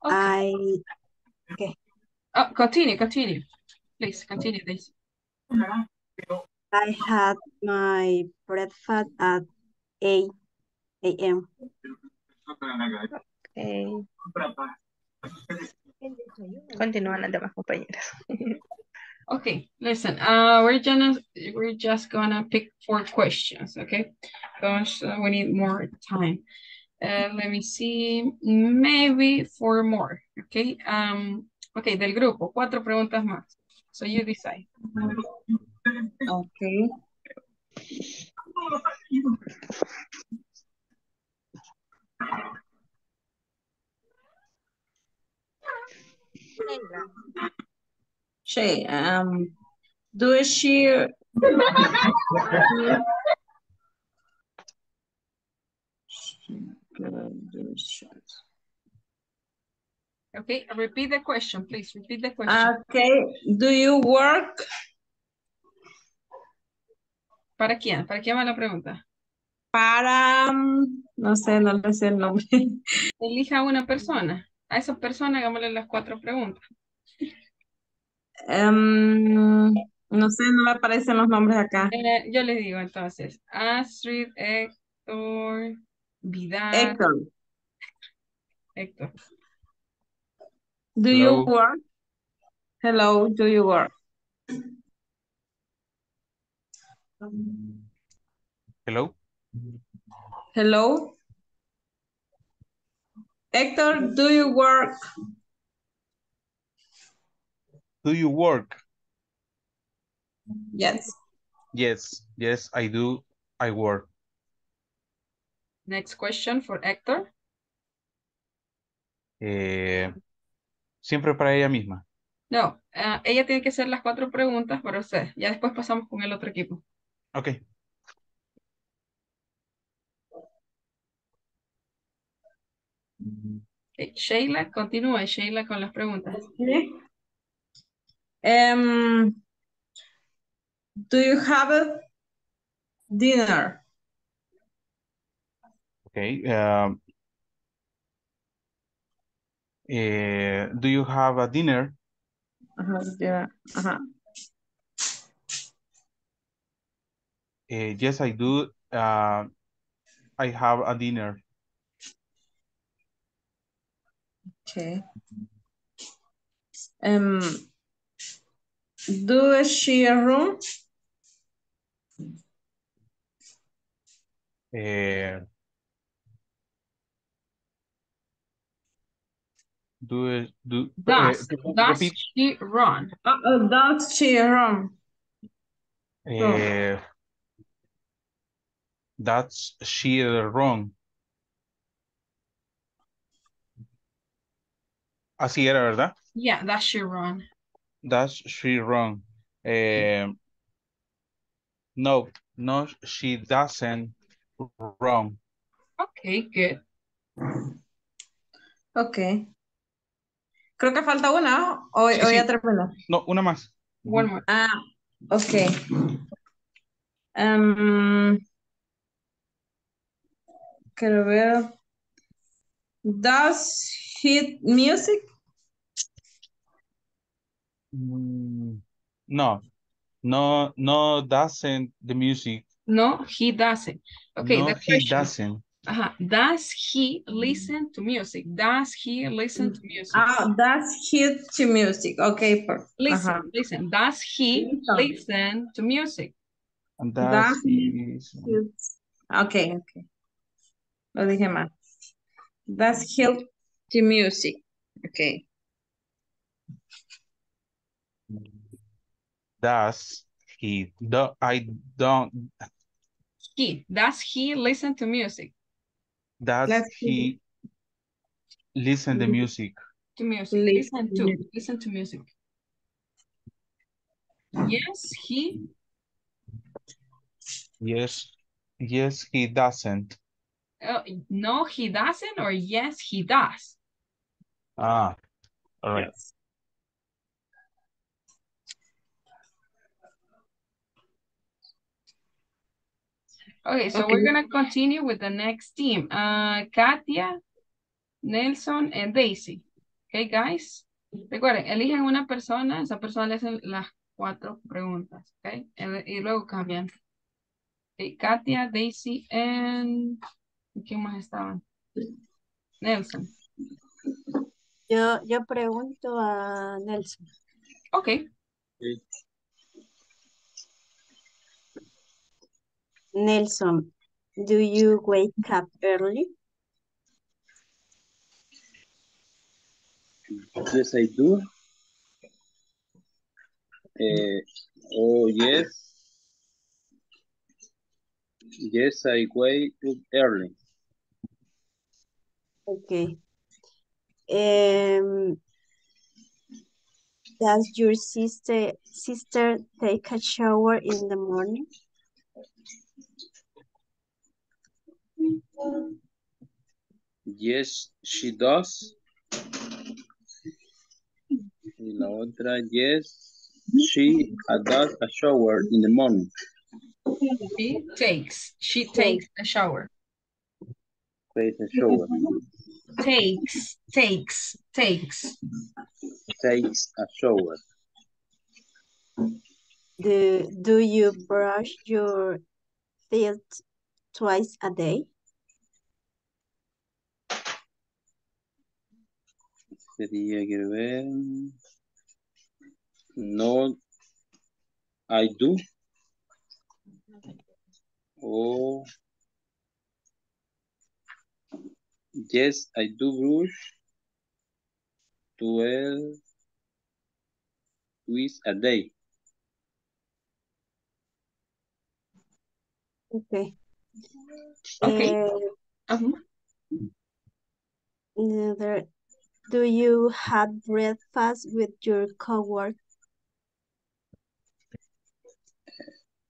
Okay. I Uh, continue, continue. Please, continue this. I had my breakfast at 8 a.m. Okay. Continúan las demás compañeras. Okay, listen, uh, we're gonna, we're just gonna pick four questions, okay? Because uh, we need more time. Uh, let me see, maybe four more, okay? Um, okay, del grupo, cuatro preguntas más. So you decide. Okay. She, um, do she Okay, repeat the question, please. Repeat the question. Okay, do you work? ¿Para quién? ¿Para quién va la pregunta? Para, mm, no sé, no le sé el nombre. Elija una persona. A esa persona hagámosle las cuatro preguntas. Em, no sé, no me aparecen los nombres acá. Eh, yo les digo entonces, Astrid, Héctor, Vidal. Héctor, Héctor. do you work? Hello, do you work? Hello. Hello? Héctor, do you work? Do you work? Yes. Yes, yes, I do. I work. Next question for Héctor. Eh, siempre para ella misma. No, ah, ella tiene que hacer las cuatro preguntas para usted. Ya después pasamos con el otro equipo. Ok. Ok, Sheila, continúe, Sheila, con las preguntas. Okay. Um, do you have a dinner? Okay. Um, eh, do you have a dinner? Ajá, yeah, ajá. Eh, yes, I do. Uh, I have a dinner. Okay. Um, do she a room? Eh, do it, do, eh, Does, does repeat. she run? Uh, uh, does she a room? Eh, that's she wrong. Así era, ¿verdad? Yeah, does she run? That's she wrong. Eh, no, no, she doesn't wrong. Okay, good. Okay. Creo que falta una, o, Sí, o ya sí. terminó. No, una más. One more. Ah, okay. Um, quiero ver. Does he music? Mm, No, no, no, doesn't the music. No, he doesn't. Okay, no, the he doesn't. Ajá. Does he listen to music? Does he listen to music? Ah, does he to music? Okay, perfect. Listen, Ajá. listen. Does he Listen. listen to music? And Does that's he is- Okay, okay. Lo dije mal. Does help to music. Okay. does he do I don't He. Does he listen to music? does Let's he listen the music? To music. Listen Listen to to. Listen to music. Yes, he. Yes, yes, he doesn't. Uh, no, he doesn't, or yes, he does. Ah, all right. Okay, so Okay. we're gonna continue with the next team. Uh, Katia, Nelson, and Daisy. Okay, guys. Recuerden, eligen una persona, esa persona le hacen las cuatro preguntas, okay? Y, y luego cambian. Okay, Katia, Daisy, and... ¿y ¿Quién más estaban? Nelson. Yo, yo pregunto a Nelson. Okay. Nelson, do you wake up early? Yes, I do. Eh, oh, yes. Yes, I wake up early. Okay. Um, Does your sister sister take a shower in the morning? Yes, she does. Y la otra, yes, she does a shower in the morning. She takes. She takes a shower. Takes a shower. Takes. Takes. Takes. Takes a shower. Do, do you brush your teeth twice a day? Sería, quiero ver. No, I do. Oh. Yes, I do brush twelve twice a day. Okay. Okay. Uh, Another, do you have breakfast with your coworker?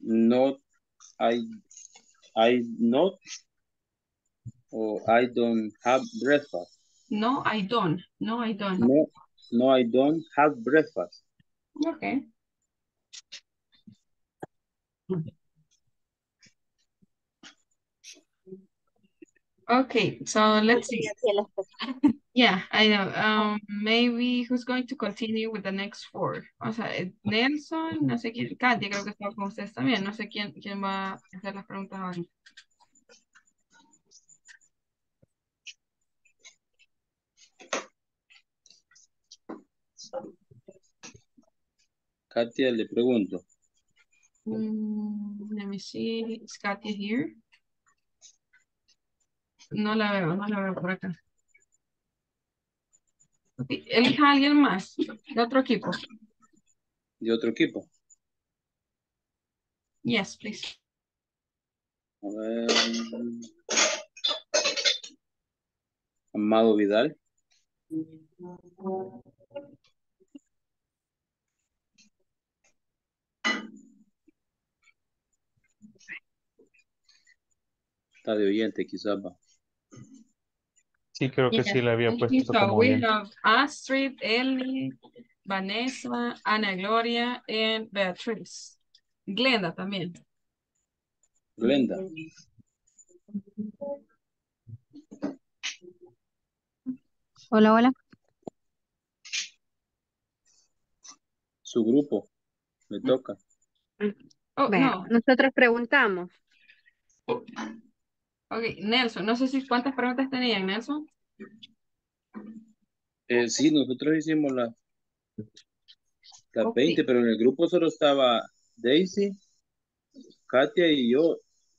Not, I, I not, or I don't have breakfast. No, I don't. No, I don't. No, no, I don't have breakfast. Okay. Okay, so let's see. Yeah, I know. Um, maybe who's going to continue with the next four? O sea, Nelson, no sé quién, Katia creo que está con ustedes también, no sé quién, quién va a hacer las preguntas ahora. Katia, le pregunto. Mm, let me see, is Katia here? No la veo, no la veo por acá. Elija a alguien más de otro equipo. ¿De otro equipo? Yes, please. A ver. Amado Vidal. Está de oyente, quizás va. Sí, creo que sí le había Yes, puesto so como we have Astrid, Ellie, Vanessa, Ana Gloria, and Beatriz. Glenda también. Glenda. Hola, hola. Su grupo. Le toca. Oh, Vea, no. nosotros preguntamos. Ok, Nelson, no sé si cuántas preguntas tenían, Nelson. Eh, sí, nosotros hicimos las las Ok. 20, pero en el grupo solo estaba Daisy, Katia y yo.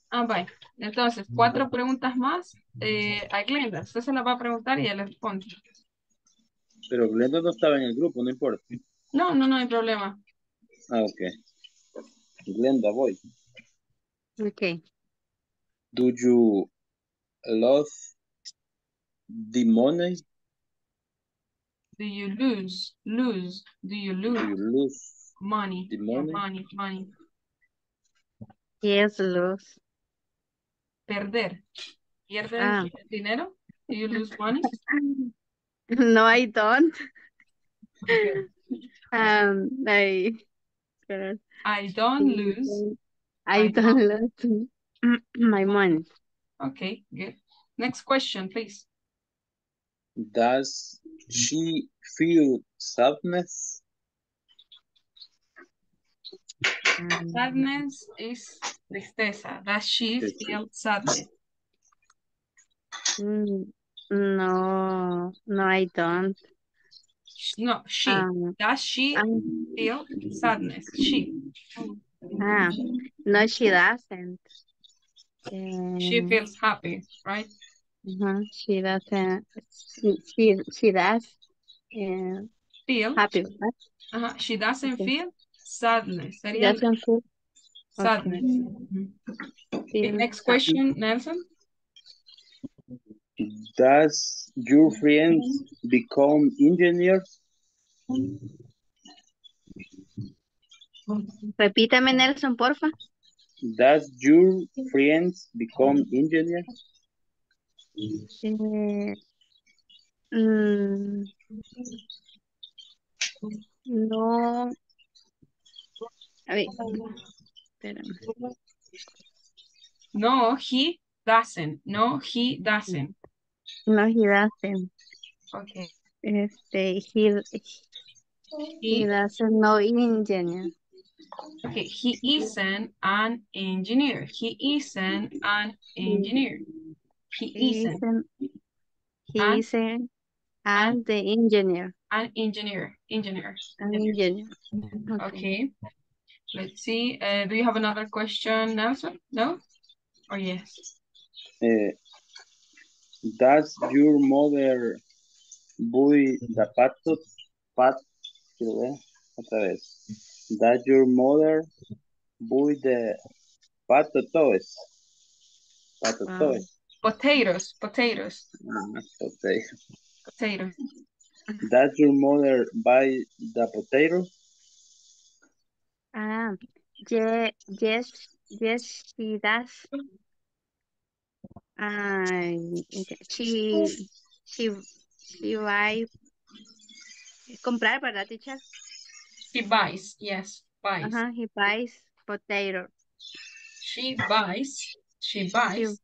Ah, bye. Entonces, cuatro preguntas más eh, a Glenda. Usted se las va a preguntar y ella le responde. Pero Glenda no estaba en el grupo, no importa. No, no, no hay problema. Ah, ok. Glenda, voy. Ok. Do you love the money? Do you lose, lose, do you lose Do you lose money? the Yeah, money? money, money. Yes, lose. Perder. ¿Pierde Ah. dinero? Do you lose money? No, I don't. Okay. Um, I. I don't lose. I I don't lose my mind. Okay, good. Next question, please. Does she feel sadness? Sadness is tristeza. Does she feel sadness? Mm, No, no, I don't. No, she. Um, Does she um, feel sadness? She. ah, no, she doesn't. She Um, feels happy, right? uh-huh, she doesn't. She she, she does. Uh, Feel. happy. right? Uh-huh. She doesn't Okay. feel sadness. She Sería doesn't feel. sadness. Okay. Okay, Feel next happy. question, Nelson. Does your friends become engineers? Repítame, Nelson, porfa. Does your friends become engineers? Eh, mm, no. A ver, espérame. No, he doesn't. No, he doesn't. No, he doesn't. Okay. Este, he, he He, doesn't know engineer. Okay, he isn't an engineer. He isn't an engineer. He He isn't isn't, he isn't, and the engineer, an engineer. Engineer. an engineer. Okay. Okay. Let's see. Uh, do you have another question, Nelson? No? Or yes? Eh, does your mother buy zapatos? Pat, quiero ver, otra vez. Does your mother buy the pato toys? Pato Potatoes. Potatoes. Ah, okay. Potatoes. That your mother buy the potatoes? Ah, ye- yes, yes, she does. Ah, she, she, she buy, comprar, ¿verdad, teacher? She buys. Yes, buys. Ajá, he buys potatoes. She buys. She buys. She buys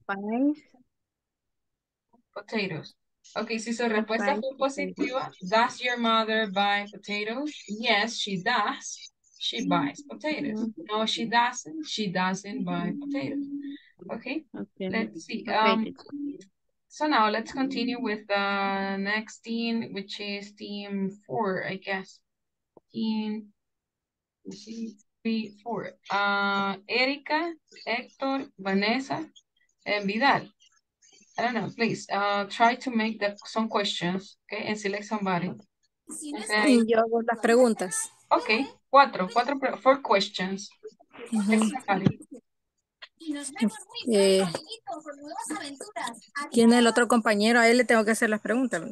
potatoes. Okay, si su respuesta fue positiva, does your mother buy potatoes? Yes, she does. She buys potatoes. Mhm. No, she doesn't. She doesn't buy potatoes. Okay, Okay, let's see. Um, so now let's continue with the next team, which is team four, I guess. See, three, four. Uh, Erika, Hector, Vanessa, and Vidal. I don't know, please, uh, try to make the, some questions, okay, and select somebody. Yo hago las preguntas. okay, cuatro, cuatro, four questions. Select somebody. Eh, ¿Quién es el otro compañero? A él le tengo que hacer las preguntas.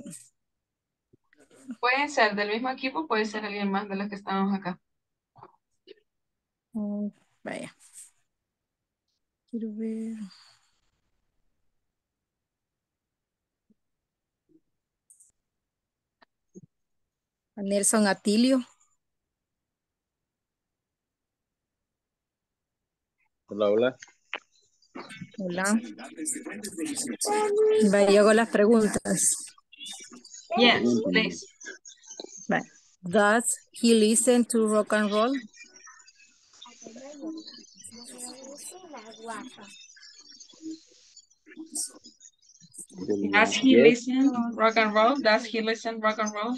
Pueden ser del mismo equipo, puede ser alguien más de los que estamos acá. Mm, vaya. Quiero ver. A Nelson Atilio. Hola, hola. Hola. Vaya, yo hago las preguntas. Yes, please. Vaya. Does he listen to rock and roll? Does he Yes, listen rock and roll? Does he listen rock and roll?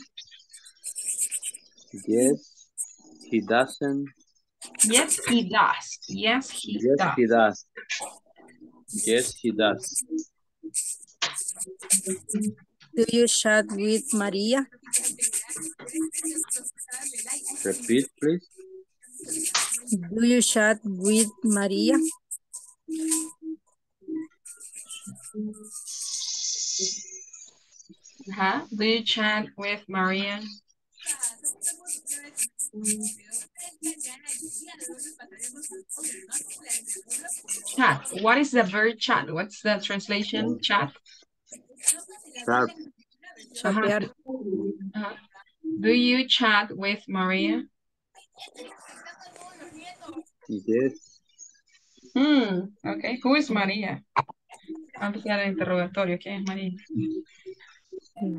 yes, he doesn't. Yes, he does. Yes, he Yes, does. he does. Yes, he does. Do you chat with Maria? Repeat, please. Do you chat with Maria? Uh-huh. Do you chat with Maria? Chat. What is the verb chat? What's the translation? Chat. Sharp. Uh-huh. Chatear. Uh-huh. Do you chat with Maria? Yes, Hmm. Okay. Who is Maria? Antes del interrogatorio, ¿quién es María?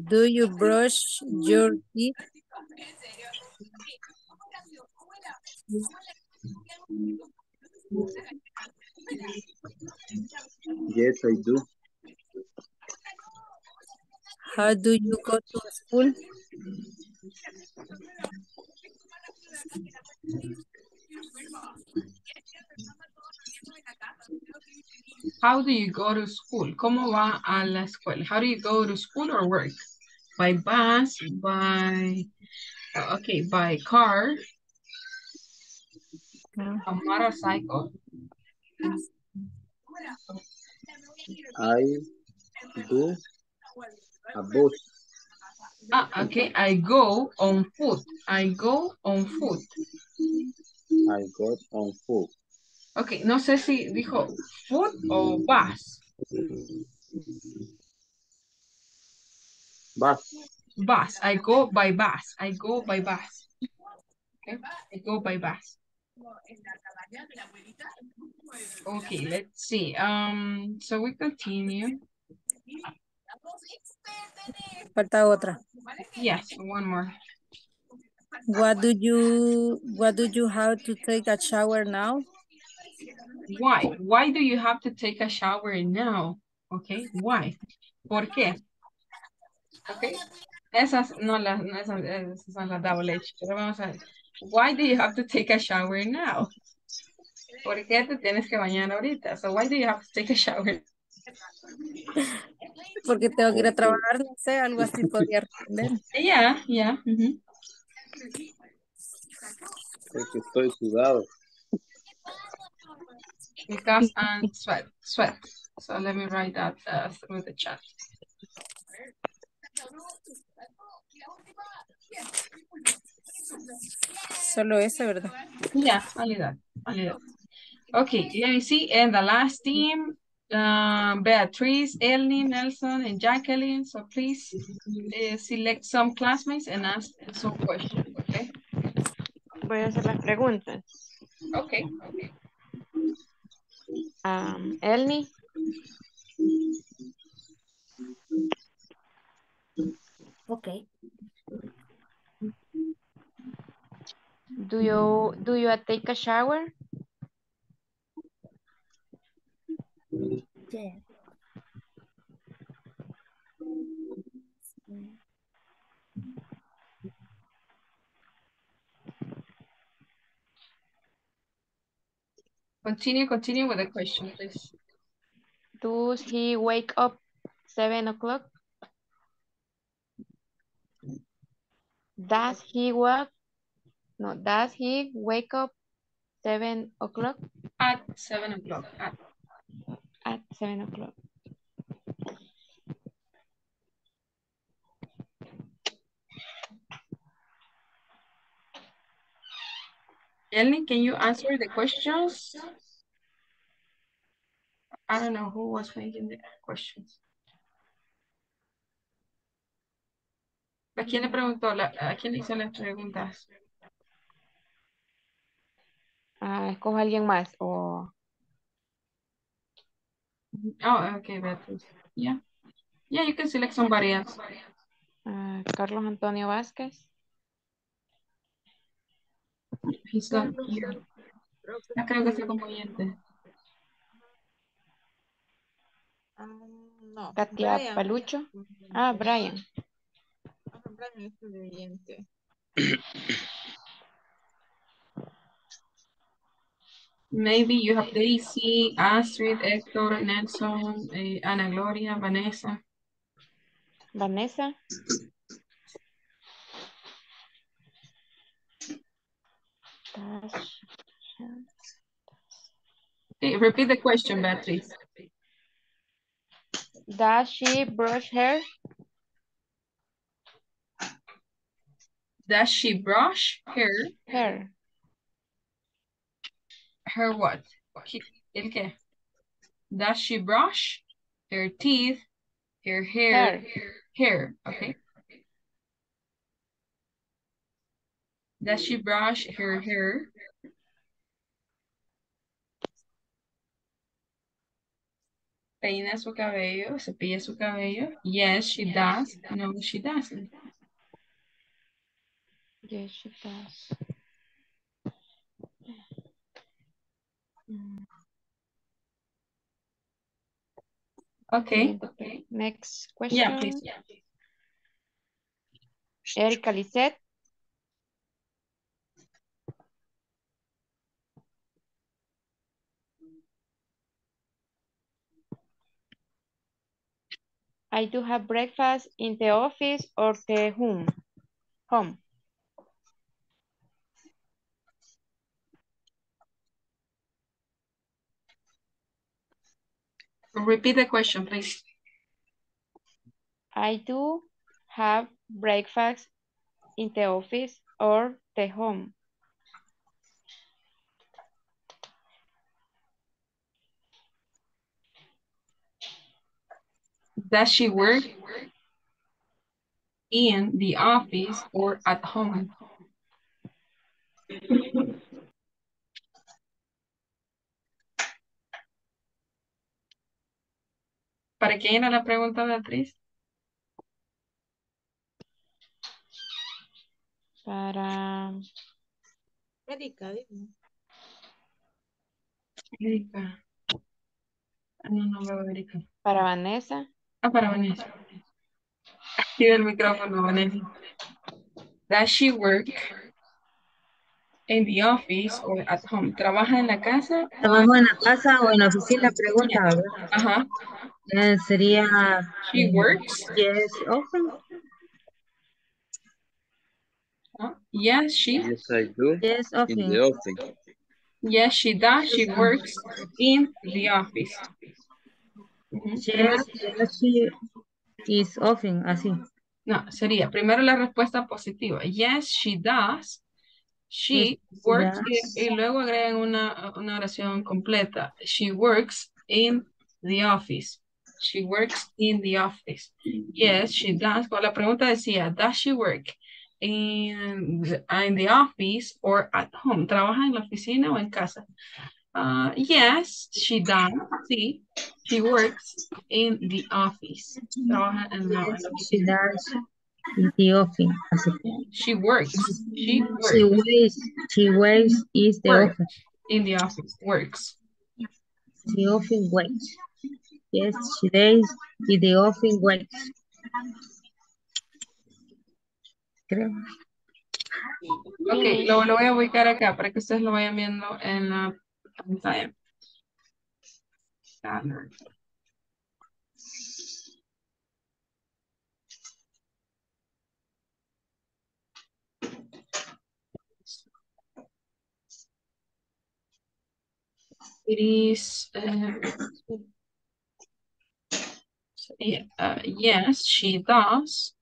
Do you brush your teeth? yes, I do. How do you go to school? How do you go to school? ¿Cómo va a la escuela? How do you go to school or work? By bus, by, uh, okay, by car, a motorcycle. I do a bus. Ah, okay, I go on foot. I go on foot. I go on foot. Ok, no sé si dijo foot o bus. Bus. Bus. I go by bus. I go by bus. Okay, I go by bus. Okay, let's see. Um, so we continue. Falta otra. Yes, one more. What do you what do you have to take a shower now? Why? Why do you have to take a shower now? Okay, why? ¿Por qué? Okay. Esas no las, no, esas, esas son las double H. Pero vamos a ver. Why do you have to take a shower now? ¿Por qué te tienes que bañar ahorita? So why do you have to take a shower? Porque tengo que ir a trabajar, no sé, algo así podría responder. Yeah, yeah. mhm. Porque estoy sudado. Because I'm sweat, sweat. So let me write that uh, through the chat. Solo eso, ¿verdad? Yeah, only that, only that. Okay, let me see. And the last team, uh, Beatrice, Elni, Nelson, and Jacqueline. So please uh, select some classmates and ask some questions, okay? Voy a hacer las preguntas. Okay, okay. Um, Elni. Okay. Do you do you take a shower? Yeah. Continue, continue with the question, please. Does he wake up seven o'clock? Does he work? No, does he wake up seven o'clock? At seven o'clock. At. At seven o'clock. Elni, can you answer the questions? I don't know who was making the questions. ¿A quién le preguntó? La- ¿A quién le hizo las preguntas? Ah, escojo a alguien más o Oh, okay, Beatriz. Yeah. Yeah, you can select somebody else. ah, Carlos Antonio Vázquez. He's not here. Ya creo que está como oyente. No, Katia Brian. Palucho. Ah, Brian. Ajá, Brian es el oyente. Maybe you have Daisy, Astrid, Héctor, Nelson, eh, Ana Gloria, Vanessa. Vanessa. Dash. Okay, repeat the question, Beatriz. Does she brush hair? Does she brush her? Hair. Her what? ¿El qué? Does she brush her teeth, her hair, hair, okay? Does she brush her hair? Peina su cabello, cepilla su cabello. Yes, she does. No, she doesn't. Yes, she does. Mm, Okay. Next question. Yeah, please. Erika Lisette. I do have breakfast in the office or the home. Home. Repeat the question, please. I do have breakfast in the office or the home. Does she work in the office or at home? ¿Para quién era la pregunta, Beatriz? Para Erika, dime. Erika. Ah, No, no veo a Erika. para Vanessa. Ah, para Vanessa. Activa el micrófono, Vanessa. Does she work in the office or at home? ¿Trabaja en la casa? Trabajo en la casa o en la oficina, pregunta, ¿verdad? Ajá. Eh, sería... She works. Yes, often. Yes, she. Yes, I do. Yes, In often. the office. Yes, she does. She works in the office. Yes, yes, she is often, así. no, sería primero la respuesta positiva. Yes, she does. She Yes, she works does. y luego agregan una, una oración completa. She works in the office. She works in the office. Yes, she does. Cuando la pregunta decía, does she work in the, in the office or at home? ¿Trabaja en la oficina o en casa? Uh, yes, she does. Sí, she works in the office. Trabaja en la, en She does in the office, así. She works. She works. She waits, she waits is the Work. office. in the office. Works. The office waits. Yes, she days in the office waits. Creo. Ok, lo, lo voy a ubicar acá para que ustedes lo vayan viendo en la pantalla. It is, uh, yeah, uh, yes, she does.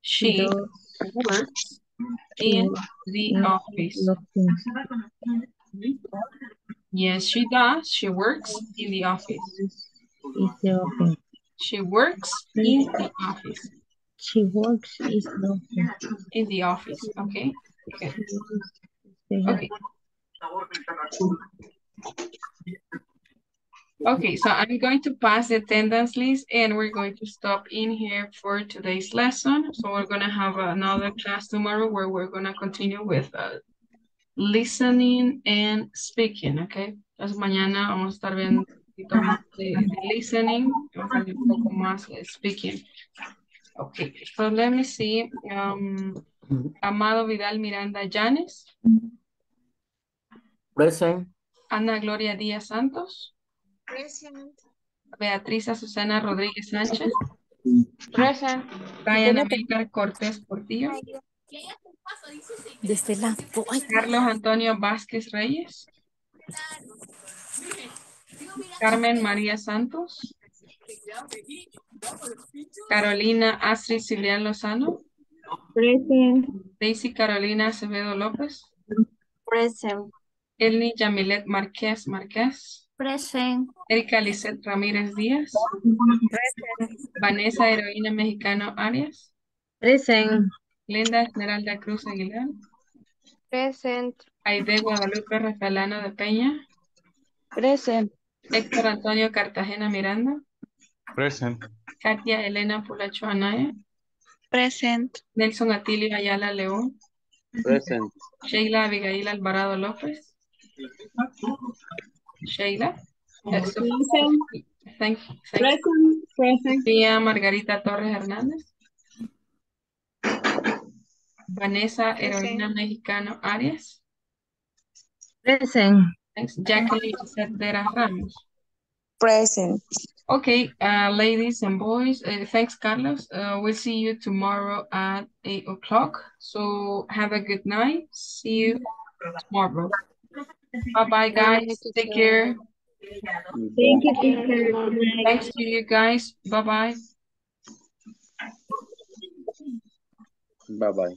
She does. works in the in office. Yes, she does. She works in the office. The office. She works in the office. She works is the office. In the office. Okay. Okay. Okay. Okay, so I'm going to pass the attendance list and we're going to stop in here for today's lesson. So we're gonna have another class tomorrow where we're gonna continue with uh, listening and speaking, okay? Entonces mañana vamos a estar viendo un poquito más de, listening, vamos a ver un poco más de speaking. Okay, so let me see. Um, Amado Vidal Miranda Llanes, Present. Ana Gloria Díaz Santos. Beatriz Azucena Rodríguez Sánchez. Present. Brian Amílcar Cortés Portillo. Este Carlos Antonio Vázquez Reyes. Carmen María Santos. Carolina Astrid Cibrián Lozano. Present. Daisy Carolina Acevedo López. Present. Elni Yamilet Márquez Márquez. Present. Erika Lisset Ramírez Díaz. Vanessa Heroína Mexicano Arias. Present. Linda Esmeralda Cruz Aguilar. Present. Aide Guadalupe Rafaelano de Peña. Present. Héctor Antonio Cartagena Miranda. Present. Katia Elena Pulacho Anaya. Present. Nelson Atilio Ayala León. Present. Sheila Abigail Alvarado López. Sheila. Sofía- Thank, thank Sofía Margarita Torres Hernández. Vanessa Heroína Mexicano Arias. Present. Thanks. Jacqueline Cerdera Ramos. Present. Okay, uh, ladies and boys, uh, thanks, Carlos. Uh, we'll see you tomorrow at 8 o'clock. So have a good night. See you tomorrow. Bye-bye, guys. Take care. Thank you, teacher. Thanks to you guys. Bye-bye. Bye-bye.